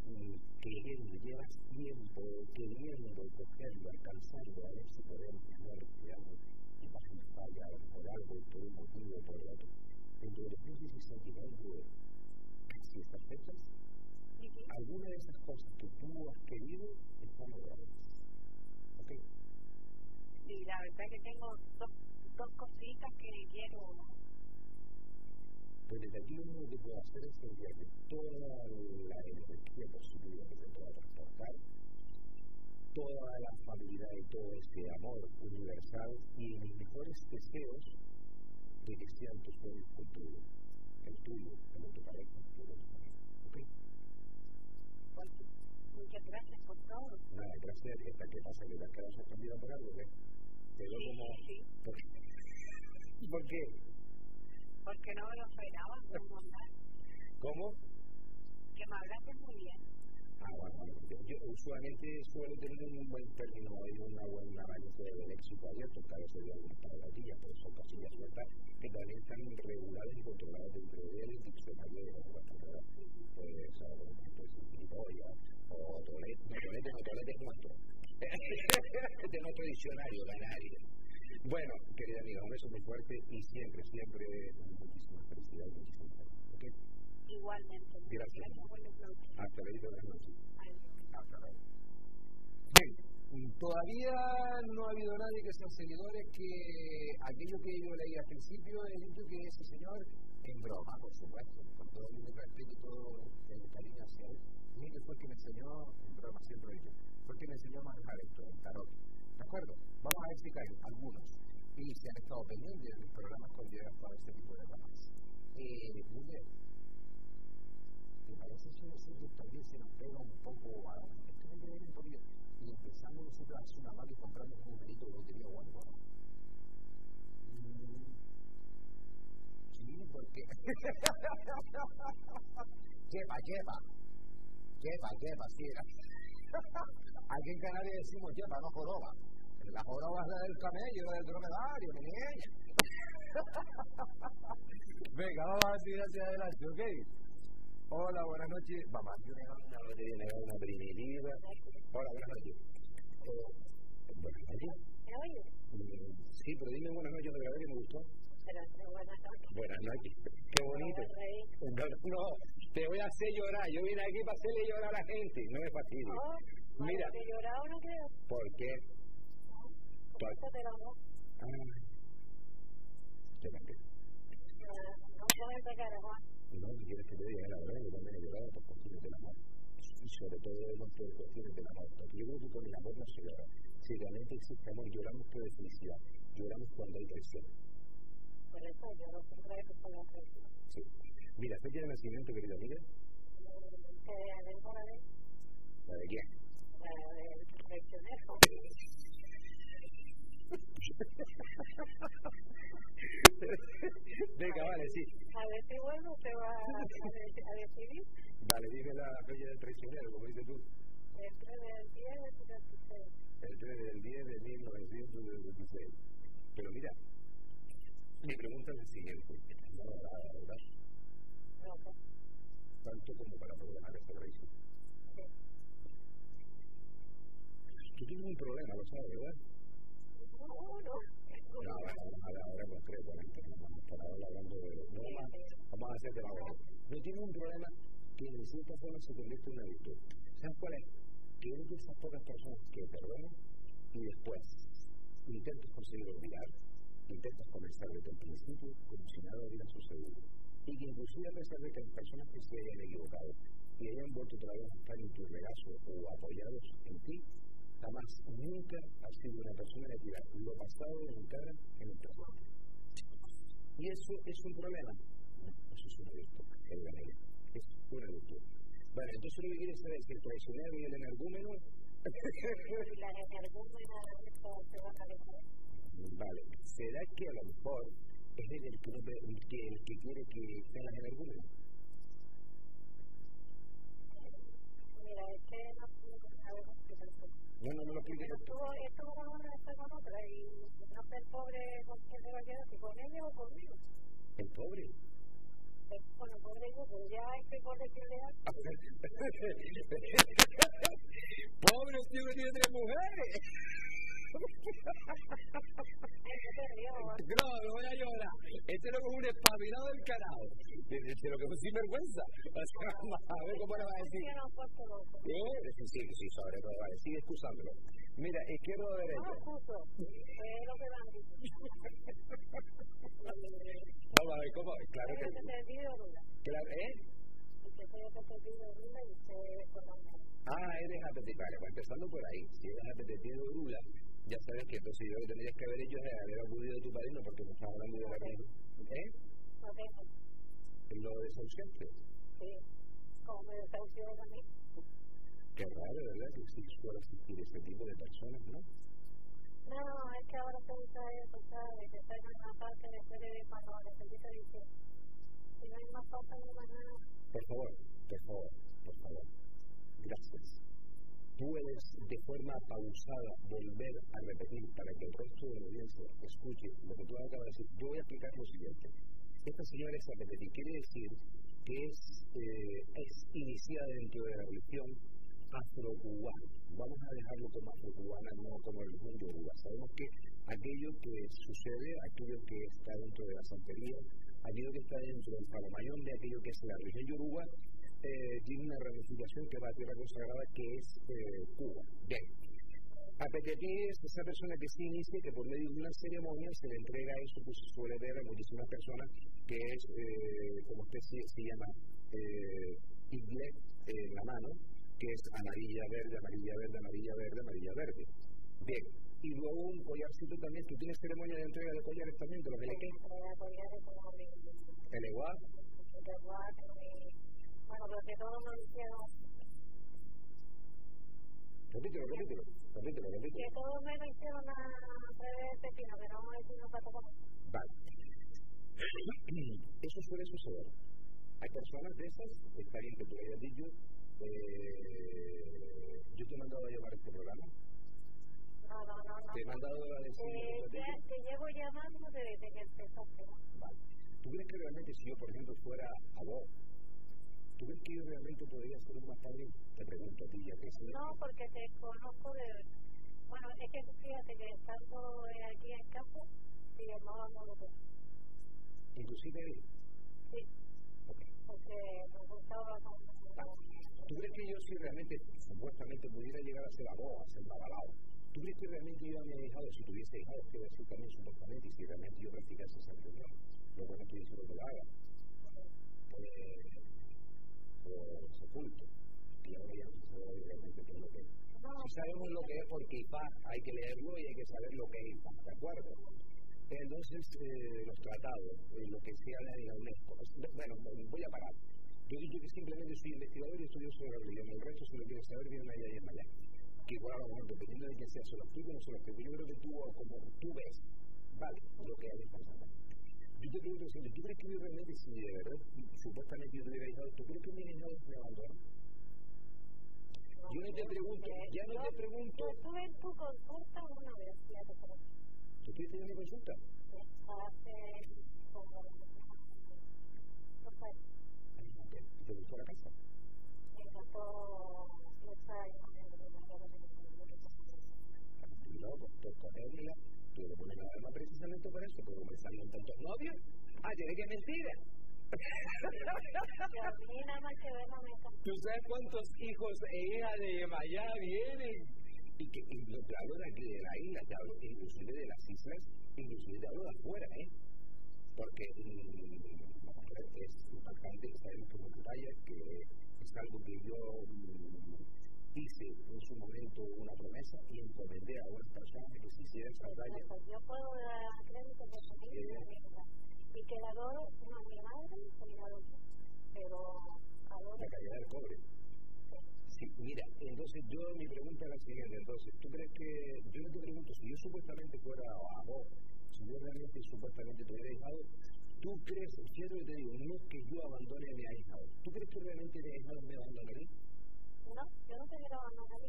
mm, que llevas tiempo queriendo cogerlo, alcanzarlo, a ver si podemos hacer algo y vas a falla por algo, por un motivo o por el otro. 2016 y dentro de casi estas fechas, alguna de esas cosas que tú has querido están logradas. ¿Ok? Sí, la verdad que tengo dos, dos cositas que quiero. Desde aquí lo que puedo hacer es enviar toda la energía posible que se pueda transportar, toda la afabilidad y todo este amor universal y mis mejores deseos de que sean tus sueños cumplidos, el tuyo, el de tu pareja, el de tu familia. ¿Ok? Muchas gracias por todo. Nada, gracias. ¿Esta qué pasa? ¿Que te has quedado sorprendida por algo? ¿Qué? Te sí, como... *laughs* ¿Por qué? Porque no me lo esperaba, ¿Cómo? Que me hablaste muy bien. Ah, bueno, yo usualmente suelo tener un buen término y una buena abanico del éxito abierto, cada vez hay algunas palabrillas, pero son cosillas sueltas que también están reguladas y controladas dentro del diccionario de la palabra. Pues, gilipollas, o tolete, no tolete, no tolete es nuestro. es de nuestro diccionario, canario. Bueno, querida amiga, un beso muy fuerte y siempre, siempre muchísimas felicidades, muchísimas gracias. ¿Okay? Igualmente. Gracias. Buenas noches. Hasta luego, buenas noches. Hasta luego. Bien, todavía no ha habido nadie que sean seguidores que aquello que yo leí al principio he dicho que ese señor, en broma, por supuesto, con todo el respeto y todo el cariño hacia él, mire fue que me enseñó, en broma siempre he dicho, fue que me enseñó a manejar esto, el tarot. ¿De acuerdo? Vamos a explicar algunos. Y si han estado pendientes de programas cuando llegan para este tipo de bromas. Eh, mire, me parece que nosotros también se nos pega un poco a esto me queda un poquito y empezando nosotros a hacer una mano y comprando un numerito de lotería o algo sí, porque *laughs* lleva, lleva lleva, lleva, sí *laughs* aquí en Canarias decimos lleva, no joroba la joroba es la del camello, la del dromedario, mi niña *laughs* venga, vamos a seguir hacia adelante, ¿ok? Hola, buenas noches. Mamá, yo me una lotería, una primitiva. Hola, buenas noches. Eh, buenas noches. Mm, Sí, pero dime buenas noches, que me gustó. Buenas noches. Qué bonito. *laughs* No, no, te voy a hacer llorar. Yo vine aquí para hacerle llorar a la gente. No me fastidies. Mira. ¿Te llorado no creo? ¿Por qué? No, si quieres que te diga la verdad, yo también he llorado por cuestiones del amor. Y sobre todo por cuestiones del amor. Porque yo creo que con el amor no se llora. Si realmente existe amor, lloramos por felicidad. Lloramos cuando hay traición. Por eso lloro siempre que con la traición. Sí. Mira, fecha de nacimiento, querida amiga. Que de por ahí, ¿La de quién? la del traicionero. *laughs* Venga, vale, sí. A ver si vuelvo, te va a, a, decidir. Vale, dime la fecha del traicionero, como dices tú. El 3 del 10 del 76. El 3 del 10 de 1976. Pero mira, Mi pregunta es la siguiente. ¿No verdad? Tanto como para programar este rey. Tú tienes un problema, lo sabes, ¿verdad? No, no. A hablar ahora concretamente. Vamos a estar hablando de. No, vamos a hacer de la No tienes un problema que en cierta forma se convierte en una virtud. ¿Sabes cuál es? Que eres de esas pocas personas que perdonan y después intentas conseguir olvidar, intentas comenzar desde el principio como si nada hubiera sucedido. Y que inclusive a pesar de que las personas que se hayan equivocado y hayan vuelto todavía a estar en tu regazo o apoyados en ti, jamás, nunca ha sido una persona de tirar lo pasado de cara en el presente. ¿Y eso es un problema? Eso es una virtud, es una virtud. Vale, entonces lo que quiere saber es que el traicionero y el energúmeno... vale, ¿será que a lo mejor es el, el, que, el que quiere que sean las energúmenas? Mira, es que no Estuvo, estuvo con una, después con otra, y no sé el pobre con quién se va a quedar, si con ella o conmigo. ¿El pobre? Bueno, pobre yo, pero ya es que pobre que le da. *laughs* pobre tío que tiene mujeres. *laughs* No, me voy a llorar. Este es un espabilado del carajo. Este lo que es sinvergüenza. A ver cómo le va a decir. ¿Eh? Sí, sí, sí, sobre todo. Vale, sigue excusándolo. Mira, izquierdo o derecho. No, excuso. Es lo que van a. Vamos a ver cómo. Claro que. Claro, ¿eh? Ah, eres apetecible. Pues empezando por ahí. Si eres apetecido de Lula, ya sabes que entonces yo lo que tendrías que haber hecho es haber acudido de tu padrino porque me estás hablando de la reina. ¿Eh? No. ¿Lo desahuciante? Sí, como me desahució también. Qué raro, ¿verdad? Que si suele existir ese tipo de personas, ¿no? No, es que ahora se usa eso, ¿sabes? Que está en una parte de cuando necesita dice, si no hay más falta, no más nada. Por favor, por favor, por favor. Gracias puedes de forma pausada volver a repetir para que el resto de la audiencia escuche lo que tú acabas de decir. Yo voy a explicar lo siguiente. Esta señora es apetiti, quiere decir que es, eh, es iniciada dentro de la religión afro-cubana. Vamos a dejarlo como afro-cubana, no como religión yoruba. Sabemos que aquello que sucede, aquello que está dentro de la santería, aquello que está dentro del palomayón de aquello que es la religión yoruba, eh, tiene una ramificación que va a tierra consagrada que es eh, Cuba. Bien. Apetití es esa persona que se inicia que por medio de una ceremonia se le entrega eso que se suele ver a muchísimas personas que es, eh, como usted se, se llama, eh, en la mano, que es amarilla, verde, amarilla, verde, amarilla, verde, amarilla, verde. Bien. Y luego un collarcito también. ¿Tú tienes ceremonia de entrega de collares también? ¿Te lo que ¿El igual? Bueno, pero que todos nos hicieron. Repítelo, repítelo, repítelo, repítelo. Que todos me lo hicieron a través de Pino, pero vamos a decir un pato como. Vale. *coughs* Eso suele suceder. Hay personas de esas, está bien que tú hayas dicho, eh, yo te he mandado a llevar este programa. No, no, no. Te he mandado a decir. Eh, ya, te llevo llamando desde que empezaste. Vale. ¿Tú crees que realmente si yo, por ejemplo, fuera a vos, ¿Tú crees que yo realmente podría ser un más padre? Te pregunto a ti, ya que No, porque te conozco de. Bueno, es que fíjate que estando aquí en campo, no vamos a ¿Inclusive? Sí. Okay. Porque nos gustaba con. ¿Tú crees que yo si realmente, supuestamente, pudiera llegar a ser abogado, a ser babalao? ¿Tú crees que realmente yo he dejado, si tuviese dejado, quiero decir también supuestamente, y si realmente yo practicase esa religión, lo bueno que yo lo que lo haga? Pues eh, sepulto. Y ahora ya no sabe realmente qué es lo que es. Si sabemos lo que es porque hay que leerlo y hay que saber lo que es ¿de acuerdo? Entonces, eh, los tratados, eh, lo que se habla en la UNESCO. Bueno, voy a parar. Yo digo que simplemente soy investigador y estudio sobre la religión. El resto, si lo quieres saber, viene allá y en allá. Que igual mejor, dependiendo de quién sea, se lo explico o no se lo explico. Yo creo que tú, como tú ves, vale, lo que hay en pasando. Yo te pregunto, ¿tú crees que yo realmente, si de verdad, supuestamente yo te hubiera hijado, ¿tú crees que mi hijado me abandona? Yo no te pregunto, ya no te pregunto. Estuve en tu consulta una vez, ya te ¿Tú quieres tener mi consulta? hace como ¿Te gustó la casa? Me encantó de de luego, pues le la alma precisamente por eso, porque me salen tantos novios. Ah, tiene que mentira. ¿Tú sabes cuántos hijos e hijas de Maya vienen? Y que y lo te hablo de aquí de la isla, te hablo inclusive de las islas, inclusive te hablo de afuera, ¿eh? Porque mm, es impactante, sabemos que batalla, que es algo que yo hice en su momento una promesa y encomendé a unas personas que se hiciera esa. Pues yo puedo dar crédito de que la adoro, no a mi madre pero. La calidad del cobre. Sí, mira, entonces yo mi pregunta es la siguiente, entonces, ¿tú crees que, yo no te pregunto, si yo supuestamente fuera a vos, si yo realmente supuestamente te hubiera dejado, ¿tú crees, quiero que te digo, no que yo abandone a mi ahijado, ¿tú crees que realmente mi ahijado me abandonaría? No, yo no te quiero abandonar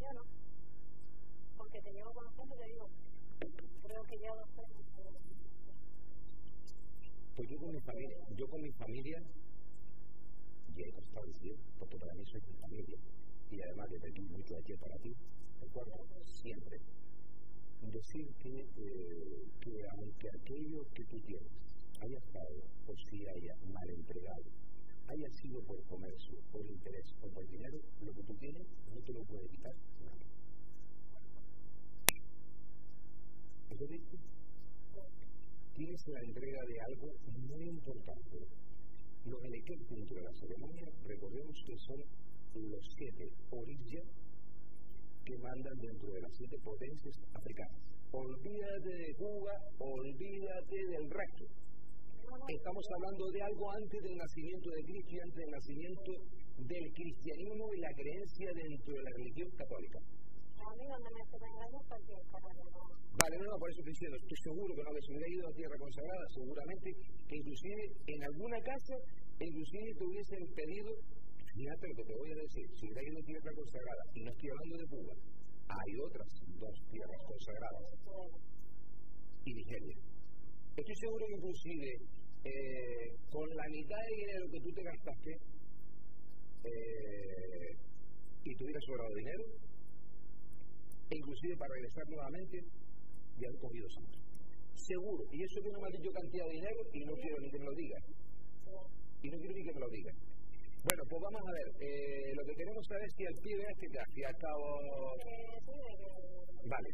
Yo no. Porque te llevo conociendo y te digo, creo que ya lo sé. Pues yo con mi familia, yo con mi familia, y he establecido, porque para mí soy mi familia, y además de tener mucho aquí para ti, recuerda siempre decir que, eh, que aunque aquello que tú tienes haya estado o si haya mal entregado, haya sido por comercio, por interés o por dinero, lo que tú tienes no te lo puede quitar nadie. ¿Eso dice? Tienes la entrega de algo muy importante. Los elementos dentro de la ceremonia, recordemos que son los siete orillas que mandan dentro de las siete potencias africanas. Olvídate de Cuba, olvídate del resto. Estamos hablando de algo antes del nacimiento de Cristo y antes del nacimiento del cristianismo y la creencia dentro de la religión católica. Vale, no, por eso estoy diciendo, estoy seguro que no, hubiera ido a tierra consagrada, seguramente que inclusive en alguna casa, inclusive te hubiesen pedido, fíjate lo que te voy a decir, si hubiera ido a tierra consagrada, y no estoy hablando de Cuba, hay otras dos tierras consagradas, y Nigeria. Estoy seguro que inclusive eh, con la mitad de dinero que tú te gastaste, eh, y tuvieras sobrado dinero, e inclusive para regresar nuevamente, ya han cogido santo. Seguro, y eso que no me ha dicho cantidad de dinero y no quiero ni que me lo diga. Y no quiero ni que me lo diga. Bueno, pues vamos a ver, eh, lo que queremos saber es si el pibe este que aquí ha estado... Vale.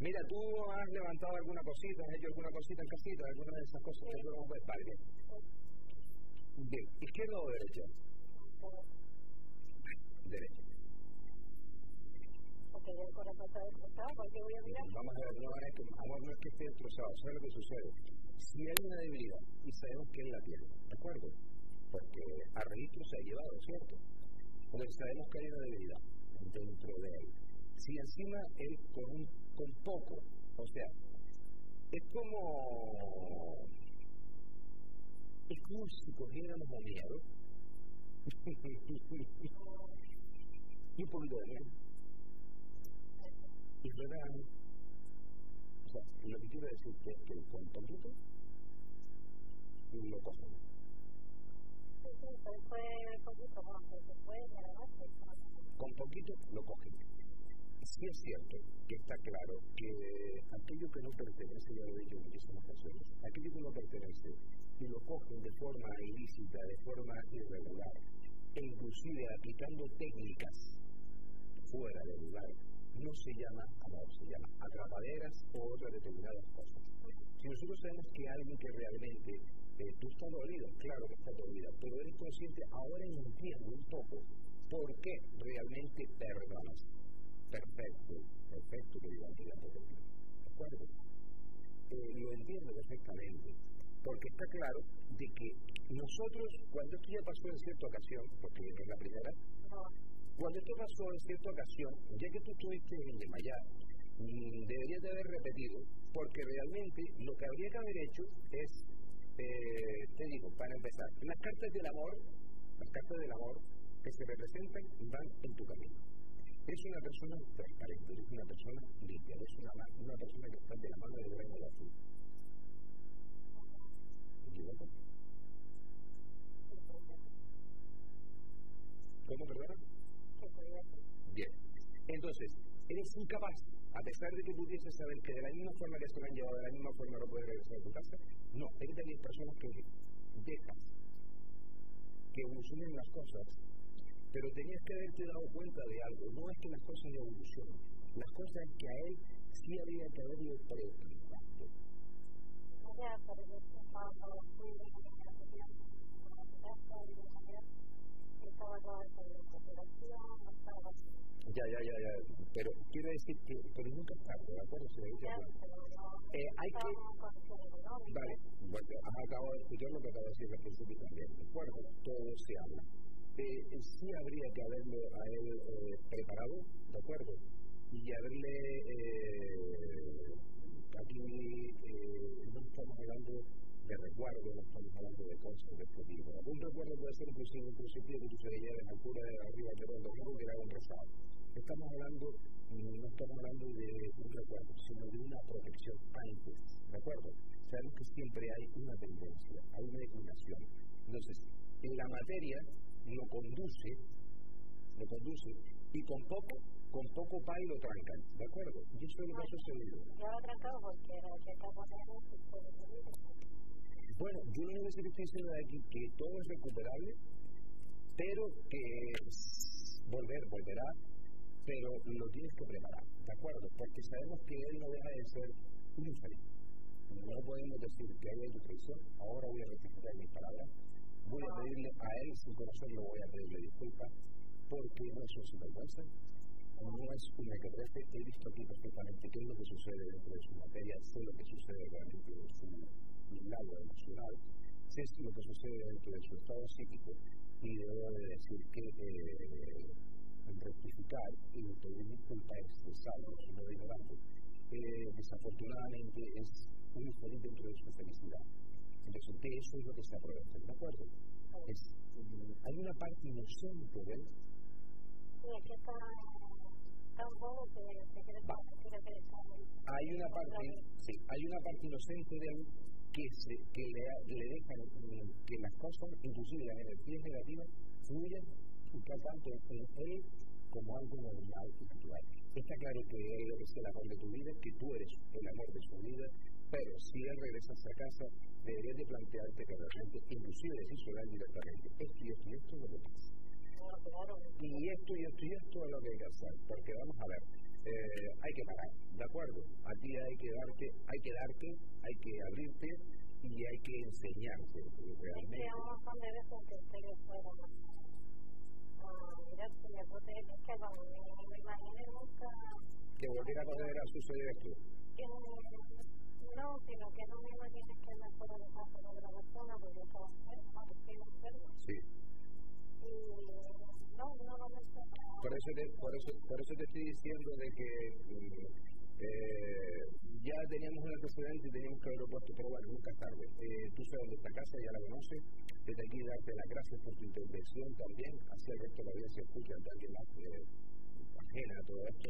Mira, tú has levantado alguna cosita, has hecho alguna cosita en casita, alguna de esas cosas que puedes vale. Bien, ¿izquierda o derecha? Derecha. Vamos a ver, no es que, amor, no es que esté destrozado, ¿sabes lo que sucede? Si hay una debilidad y sabemos que él la tiene, ¿de acuerdo? Porque a registro se ha llevado, ¿cierto? Entonces sabemos que hay una debilidad dentro de él. Si encima él con, un, con poco, o sea, es como es como si cogiéramos a miedo *laughs* y un poquito de miedo y revelan. O sea, lo que quiero decir es que con poquito lo cogen. Con poquito lo cogen. Sí es cierto que está claro que aquello que no pertenece, ya lo he dicho en muchísimas ocasiones, aquello que no pertenece y lo cogen de forma ilícita, de forma irregular, e inclusive aplicando técnicas fuera del lugar, no se llama amor, se llama atrapaderas o otras determinadas cosas. Si nosotros sabemos que alguien que realmente, tú estás dolido, claro que está dolida, pero eres consciente, ahora entiendo un poco por qué realmente perdonas. Perfecto, perfecto, que diga ¿De acuerdo? Eh, lo entiendo perfectamente, porque está claro de que nosotros, cuando esto ya pasó en cierta ocasión, porque no es la primera, cuando esto pasó en cierta ocasión, ya que tú estuviste en Yemayá, mm, deberías de haber repetido, porque realmente lo que habría que haber hecho es, eh, te digo, para empezar, las cartas del amor, las cartas del amor que se representan van en tu camino. es una persona transparente, es una persona limpia, es una, una persona que está de la mano del reino de la azul. ¿Cómo, perdona? Bien. Entonces, eres incapaz, a pesar de que pudiese saber que de la misma forma que se lo han llevado, de la misma forma no puedes regresar a tu casa, no, eres de las personas que dejas que evolucionen las cosas pero tenías que haberte dado cuenta de algo. No es que las cosas evolucionen. Las cosas es que a él sí había que haberlo preocupado. Ya, ya, ya, ya. Pero quiero decir que, pero nunca es tarde, ¿de acuerdo? Se eh, hay que. Vale, bueno, has acabado de escuchar lo que acabo de decir al principio también. ¿De acuerdo? Todo se habla eh, sí habría que haberlo a él eh, preparado, ¿de acuerdo? Y haberle, eh, aquí eh, no estamos hablando de recuerdo, no estamos hablando de cosas de este. Un recuerdo puede ser inclusive un crucifijo que tú veías en la altura de arriba de domingos que era un rosado. Estamos hablando, no estamos hablando de un recuerdo, sino de una protección antes, ¿de acuerdo? Sabemos que siempre hay una tendencia, hay una inclinación. Entonces, en la materia lo conduce, lo conduce, y con poco, con poco pan lo trancan, ¿de acuerdo? Y eso es lo que ha sucedido. Bueno, yo lo único que estoy diciendo es que todo es recuperable, pero que volver, volverá, pero lo tienes que preparar, ¿de acuerdo? Porque sabemos que él no deja de ser un infeliz. No podemos decir que hay educación, ahora voy a rectificar mis palabras, voy a pedirle a él, sin conocerlo, voy a pedirle disculpas, porque no es un sinvergüenza, no es un mequetrefe, he visto aquí perfectamente qué es lo que sucede dentro de su materia, sé lo que sucede realmente en su lado emocional, sé lo que sucede dentro de su estado psíquico, y debo de decir que eh, rectificar y pedir disculpas es sino de ignorante, eh, desafortunadamente es un infeliz dentro de su felicidad. Entonces, de eso es lo que se aprovecha, ¿de acuerdo? Es, hay una parte inocente de él. Sí, es que está tan bobo que se quiere hay una parte, sí, hay una parte inocente de él que, se, que le, le deja que las cosas, inclusive las energías negativas, fluyan y que tanto en él como algo normal y natural. Está claro que él es el amor de tu vida, que tú eres el amor de su vida, pero si él regresa a casa, deberías de plantearte que realmente, inclusive decir él directamente, esto y esto y esto es lo que pasa. Y esto y esto y esto es lo que hay que hacer, porque vamos a ver, eh, hay que parar, ¿de acuerdo? A ti hay que darte, hay que darte, hay que abrirte y hay que enseñarte realmente. Es que que ustedes fueron que volviera a poder a suceder esto no, sino que no me imagines que me fuera de casa de otra persona, porque yo estaba enferma, estoy enferma. Sí. Y no, no mencioné. Por eso, te, por, eso, por eso te estoy diciendo de que eh, ya teníamos un antecedente y teníamos que haberlo puesto, pero bueno, nunca es tarde. Eh, tú sabes de esta casa, ya la conoces. Desde aquí darte las gracias por tu intervención también, hacia resto de la audiencia escucha de alguien más eh, ajena a todo esto,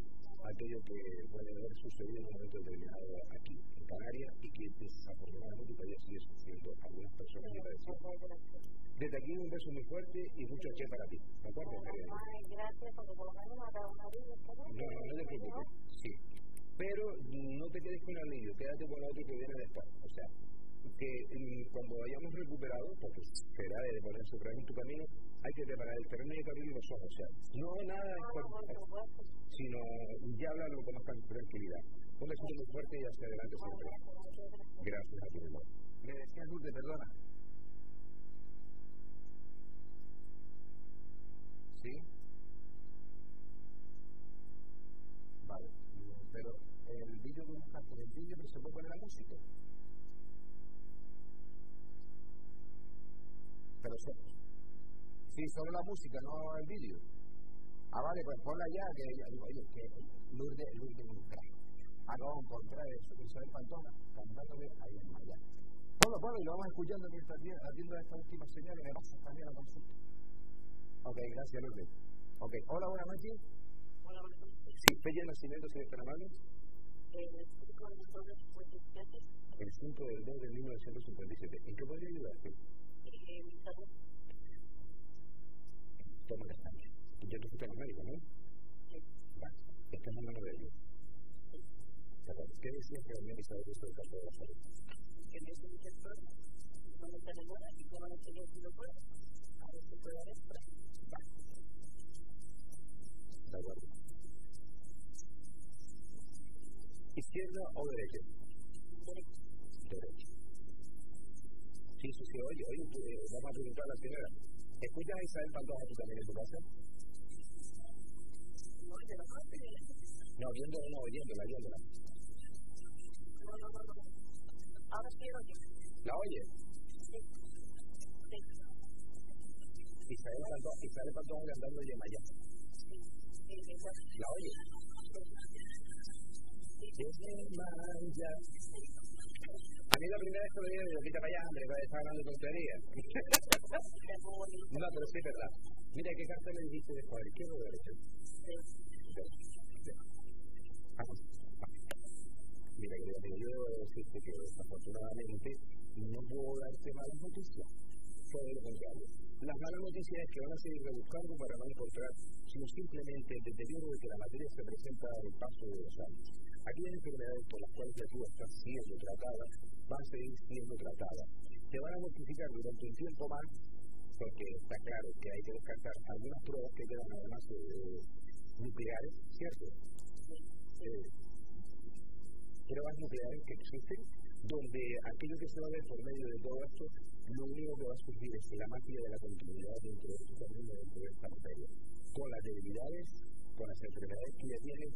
aquello que puede haber sucedido en un momento determinado aquí Canarias y que desafortunadamente todavía sigue sufriendo algunas personas y. Desde aquí un beso muy fuerte y mucho che para ti. ¿De acuerdo, Gracias, porque por lo menos me ha dado una No, no, no te preocupes. Sí. Pero no te quedes con el anillo, quédate con el otro que viene después. O sea, que mm, cuando hayamos recuperado, porque será de ponerse otra vez en tu camino, hay que preparar el terreno y abrir los ojos. O sea, no nada, sino ya hablarlo con más tranquilidad. Un beso muy fuerte y hacia adelante siempre. Gracias a ti, Me decías, Lourdes, perdona. ¿Sí? Vale. Pero el vídeo que buscaste, el vídeo, pero se puede poner la música. Pero se, sí, solo la música, no el vídeo. Ah, vale, pues ponla ya, que, oye, que Lourdes, Lourdes es un crack de encontrar eso, Isabel Pantona, cantándole ahí en Maya. Ponlo, ponlo y lo vamos escuchando mientras atiendo esta última señal y me pasas también a la consulta. Ok, gracias Lourdes. Ok, hola, buenas noches. Sí, fecha de nacimiento, señor Caramano. El 5 del 2 de 1957. ¿En qué podría ayudarte? Toma castaña. Y yo te fuiste médico, ¿no? Sí. Vale. Esta es la mano de ellos. ¿Qué decías que había esto del campo de la salud? Que me hace muchas cosas. Cuando se enamora y que van a tener que lo puede, a ver si puede dar esto. Vale. De acuerdo. ¿Izquierda o derecha? Derecha. Sí, sí, sí, oye, oye, vamos a preguntar a la señora. ¿Escuchas a Isabel Pantoja tú también en tu casa? No, viendo, no, oyéndola, oyéndola. No, no, no, no. Ahora sí oye. ¿La oye? Sí. Sí. Isabel Pantoja, Isabel Pantoja cantando Yemayá. Sí. ¿La oye? A mí la primera vez que lo dije, yo quita para allá, hombre, está hablando tontería. no, pero sí es verdad. Mira, ¿qué carta le dijiste de ¿Qué izquierda o derecha? Vamos. Mira, querido yo debo decirte que desafortunadamente no puedo darte malas noticias. Todo lo contrario. Las malas noticias es que van a seguir rebuscando para no encontrar, sino simplemente el deterioro de que la materia se presenta al paso de los años. Aquellas enfermedades por las cuales tú estás siendo tratada van a seguir siendo tratadas. Se van a multiplicar durante un tiempo más, porque está claro que hay que descartar algunas pruebas que quedan además de nucleares, ¿cierto? Eh, pruebas nucleares que existen, donde aquello que se va a ver por medio de todo esto, lo único que va a surgir es la magia de la continuidad dentro de este camino, dentro de esta materia, con las debilidades, con las enfermedades que ya tienen,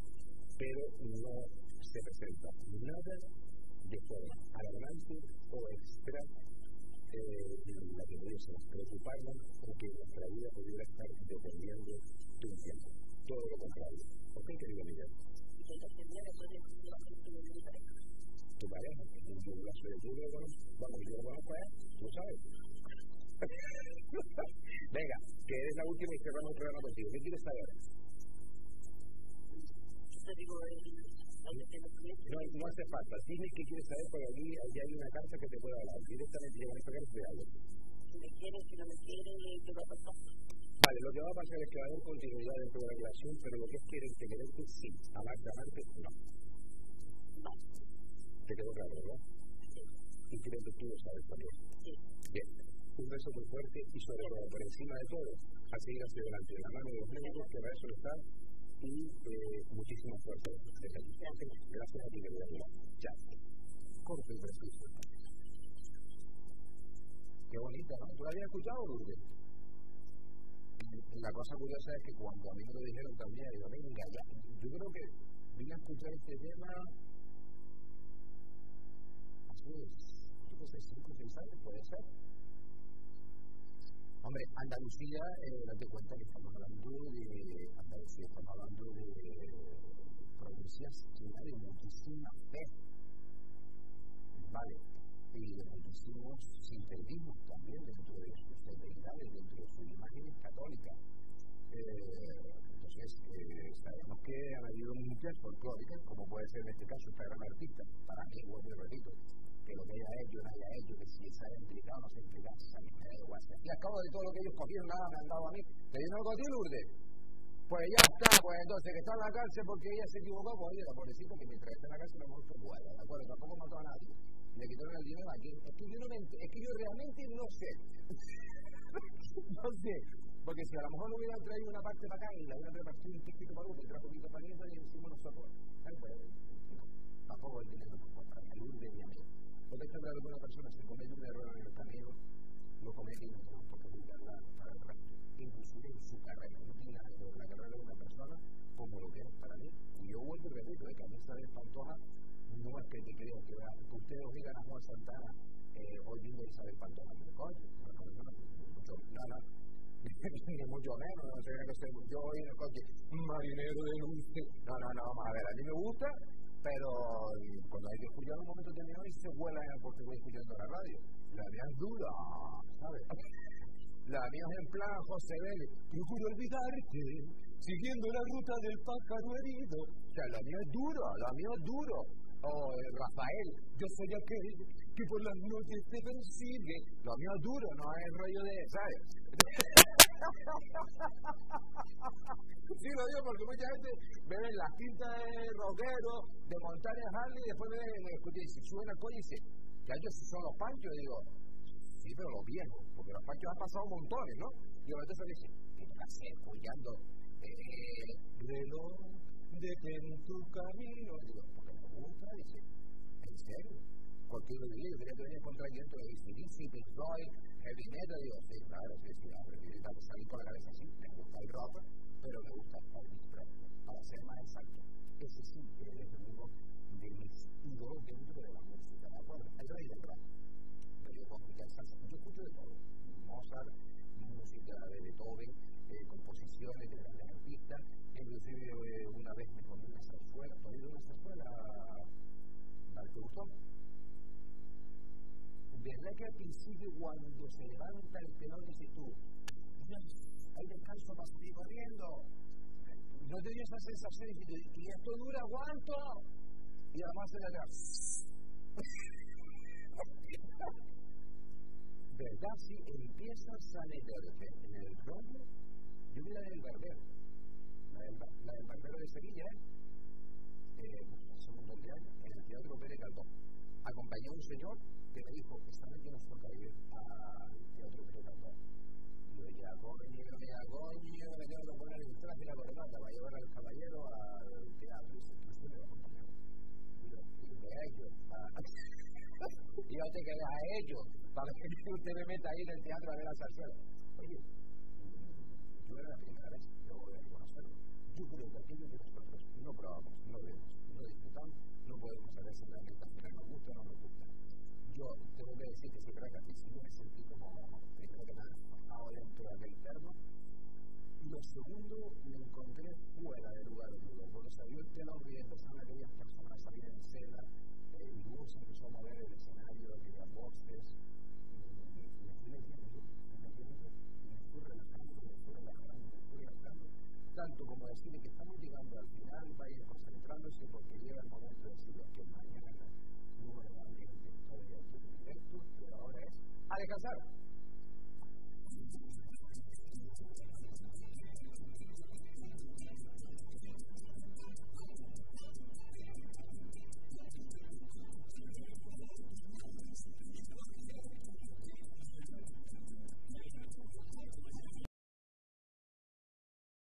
pero no se presenta nada de forma alarmante o extra eh, la que pudiésemos preocuparnos o que nuestra vida pudiera estar dependiendo de un tiempo. Todo lo contrario. ¿Ok, querido Miguel? Tu pareja, yo la soy tú, vamos, yo lo conozco a él, tú sabes. *laughs* Venga, que es la última y cerramos el programa contigo. ¿Qué quieres saber? Te digo, no, no hace falta. Dime qué quieres saber, porque allí, allí hay una carta que te puede hablar. Directamente llegan a de algo. Si me quiere, si no me quiere, ¿qué va a pasar? Vale, lo que va a pasar es que va a haber continuidad dentro de la relación, pero lo que es quererte, quererte, sí. Amarte, amarte, no. No. ¿Te quedó claro, verdad? Sí. Y creo que tú lo sabes también. Sí. Bien. Un beso muy fuerte y sobre todo, por encima de todo, a seguir hacia adelante de la mano de los médicos, que para eso están y eh, muchísima suerte. Gracias a ti, amiga. Ya. Corto y preciso. Qué bonita, ¿no? ¿Tú la habías escuchado, Lourdes? La cosa curiosa es que cuando a mí me lo dijeron también, digo, venga, ya. Yo creo que vine a escuchar este tema hace, yo no sé, cinco o seis años, puede ser Hombre, Andalucía, eh, date cuenta que estamos hablando de Andalucía, estamos hablando de provincias llenas de muchísima fe, ¿vale? Y de muchísimos sintetismos también dentro de sus deidades, dentro de sus imágenes católicas. Eh, entonces, eh, sabemos que han habido muchas folclóricas, como puede ser en este caso esta gran artista, para mí, vuelvo y repito, lo que haya no haya hecho, que si se haya implicado no se ha implicado, a mí me da igual. Y a cabo de todo lo que ellos cogieron, nada me han dado a mí. ¿Te dieron algo a ti, Lourdes? Pues ya está, pues entonces que está en la cárcel porque ella se equivocó, pues oye, la pobrecita que mientras está en la cárcel lo que guarda, ¿de acuerdo? Tampoco mató a nadie. Le quitaron el dinero aquí. Es que yo, es que yo realmente no sé. *laughs* no sé. Porque si a lo mejor no hubieran traído una parte para acá y la hubiera repartido un poquito para uno un poquito para y decimos nosotros. Pues, tampoco el dinero no para Lourdes y a mí. Porque está claro que una persona se comete un error en el camino, lo comete y no tenemos para el resto. Inclusive en su carrera. Nada que la carrera de una persona como lo que es para mí. Y yo vuelvo y repito, que a mí esta Pantoja no es que te creo que, que ustedes oigan a Juan Santana eh, oyendo Isabel Pantoja. Coño, mucho nada. *laughs* ni mucho menos, no sé yo oí en el coche, marinero de luz. No, no, no, vamos a ver, a mí me gusta pero cuando hay que escuchar un momento determinado y se vuela porque voy escuchando la radio. La vida es dura, ¿sabes? La mía es en plan José Vélez. Procuro olvidarte, siguiendo la ruta del pájaro herido. O sea, la mía es dura, la mía es duro. O eh, Rafael, yo soy aquel que por las noches te persigue. La mía es duro, no es rollo de, ¿sabes? *laughs* sí, lo digo porque mucha gente ve las cintas de rockero, de montaña Harley, y después ve, y se suben al coche y dice, que ellos son los panchos, y digo, sí, pero los viejos, porque los panchos han pasado montones, ¿no? Y yo entonces dice, ¿qué te haces cuidando eh, reloj en tu camino? Y digo, gusta, dice, ¿en serio? Porque yo le digo, quería que venía contra el viento de ACDC, Pink Floyd, Heavy Metal, digo, sí, claro, sí, sí, claro, salir con la cabeza así, me gusta el rock, pero me gusta el Presley, para ser más exacto. Ese sí, es uno de mis ídolos dentro de la música, ¿de acuerdo? El rey del rock yo escucho de todo, Mozart, música de Beethoven, eh, composiciones de grandes artistas, inclusive eh, una vez me comí una zarzuela, ¿tú has ido a una zarzuela? ¿Te gustó? ¿Verdad que al principio cuando se levanta el telón dices tú, hay descanso para seguir corriendo? No te dio esa sensación y, y esto dura cuánto? Y además se le da ¿verdad? Si empieza a salir en el rollo, yo vi la del barbero, la del, la del barbero de Sevilla, eh, hace un montón de años, en el Teatro Pérez Caldón. Acompañó a un señor que me dijo, esta noche nos toca ir al Teatro. Y yo ya, coño, coño, me tengo que poner el la corbata para llevar al caballero al teatro. Y me a acompañar. Ellos, *laughs* y yo te quedé a ellos para que *laughs* usted me meta ahí en el teatro a ver a yo era la primera vez, que aquello que nosotros no probamos, no vemos, no disfrutamos, no podemos saber si realmente nos gusta o no nos gusta. Yo que decir que siempre que aquí sí me sentí como, primero que nada, bajado dentro de aquel terno. Y lo segundo, me encontré fuera del lugar Cuando salió el telón empezaron aquellas personas a en seda, eh, voz empezó a mover el escenario, aquellas voces, tanto como decirle que estamos llegando al final, vaya concentrándose porque llega el momento de decirle que mañana nuevamente estoy